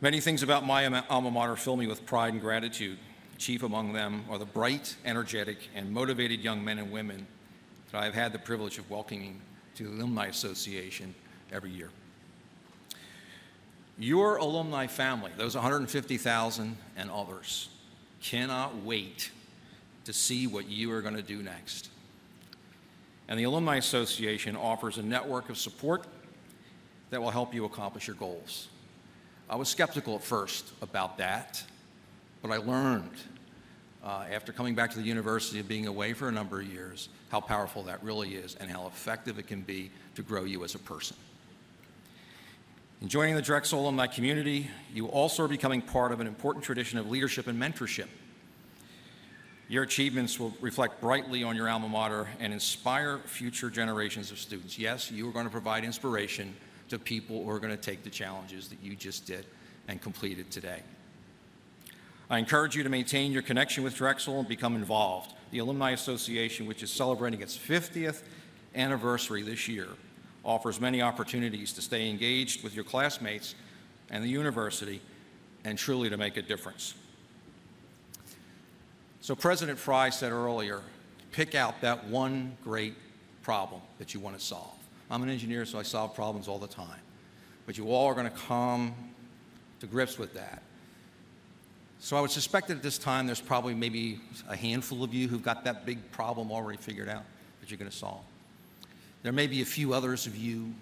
Many things about my alma mater fill me with pride and gratitude. Chief among them are the bright, energetic, and motivated young men and women I've had the privilege of welcoming to the Alumni Association every year. Your alumni family, those 150,000 and others, cannot wait to see what you are going to do next. And the Alumni Association offers a network of support that will help you accomplish your goals. I was skeptical at first about that, but I learned uh, after coming back to the university and being away for a number of years how powerful that really is and how effective it can be to grow you as a person. In joining the Drexel alumni community, you also are becoming part of an important tradition of leadership and mentorship. Your achievements will reflect brightly on your alma mater and inspire future generations of students. Yes, you are going to provide inspiration to people who are going to take the challenges that you just did and completed today. I encourage you to maintain your connection with Drexel and become involved. The Alumni Association, which is celebrating its 50th anniversary this year, offers many opportunities to stay engaged with your classmates and the university and truly to make a difference. So President Fry said earlier, pick out that one great problem that you want to solve. I'm an engineer, so I solve problems all the time. But you all are going to come to grips with that. So I would suspect that at this time there's probably maybe a handful of you who've got that big problem already figured out that you're going to solve. There may be a few others of you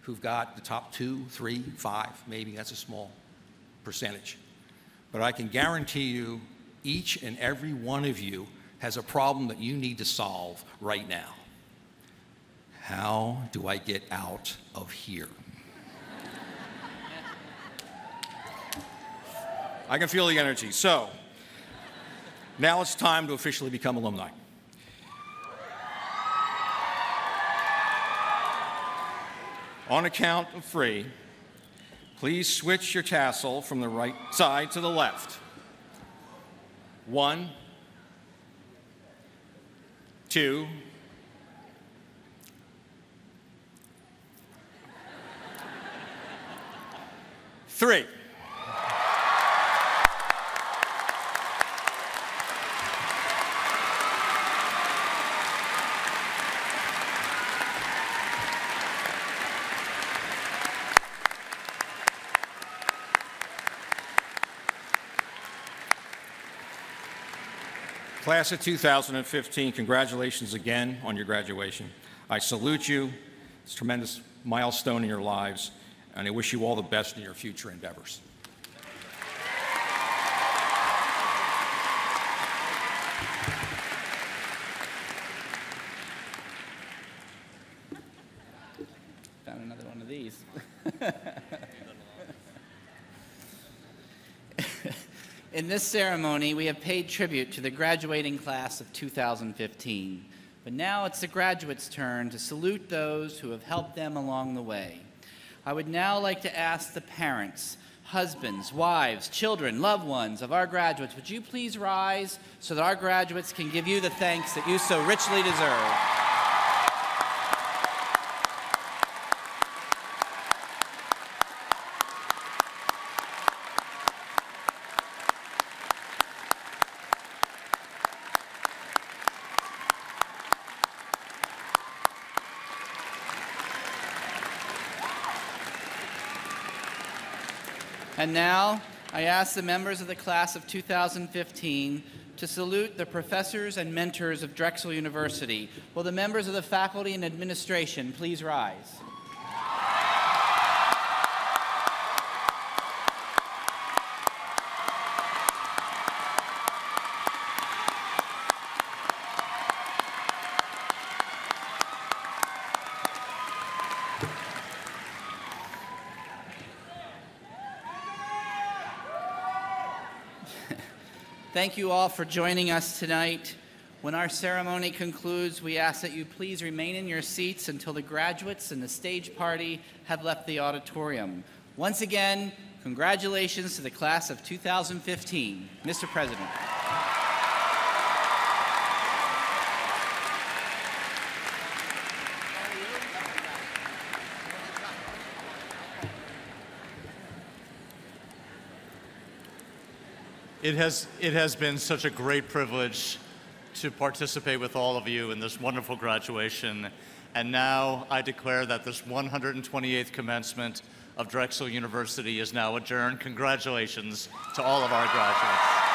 who've got the top two, three, five, maybe that's a small percentage. But I can guarantee you each and every one of you has a problem that you need to solve right now. How do I get out of here? I can feel the energy. So, now it's time to officially become alumni. On account of three, please switch your tassel from the right side to the left. One, two, three. Class of 2015, congratulations again on your graduation. I salute you. It's a tremendous milestone in your lives, and I wish you all the best in your future endeavors. Found another one of these. In this ceremony, we have paid tribute to the graduating class of 2015. But now it's the graduates' turn to salute those who have helped them along the way. I would now like to ask the parents, husbands, wives, children, loved ones of our graduates, would you please rise so that our graduates can give you the thanks that you so richly deserve? And now, I ask the members of the class of 2015 to salute the professors and mentors of Drexel University. Will the members of the faculty and administration please rise? Thank you all for joining us tonight. When our ceremony concludes, we ask that you please remain in your seats until the graduates and the stage party have left the auditorium. Once again, congratulations to the class of 2015. Mr. President. It has, it has been such a great privilege to participate with all of you in this wonderful graduation. And now I declare that this 128th commencement of Drexel University is now adjourned. Congratulations to all of our graduates.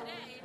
Today,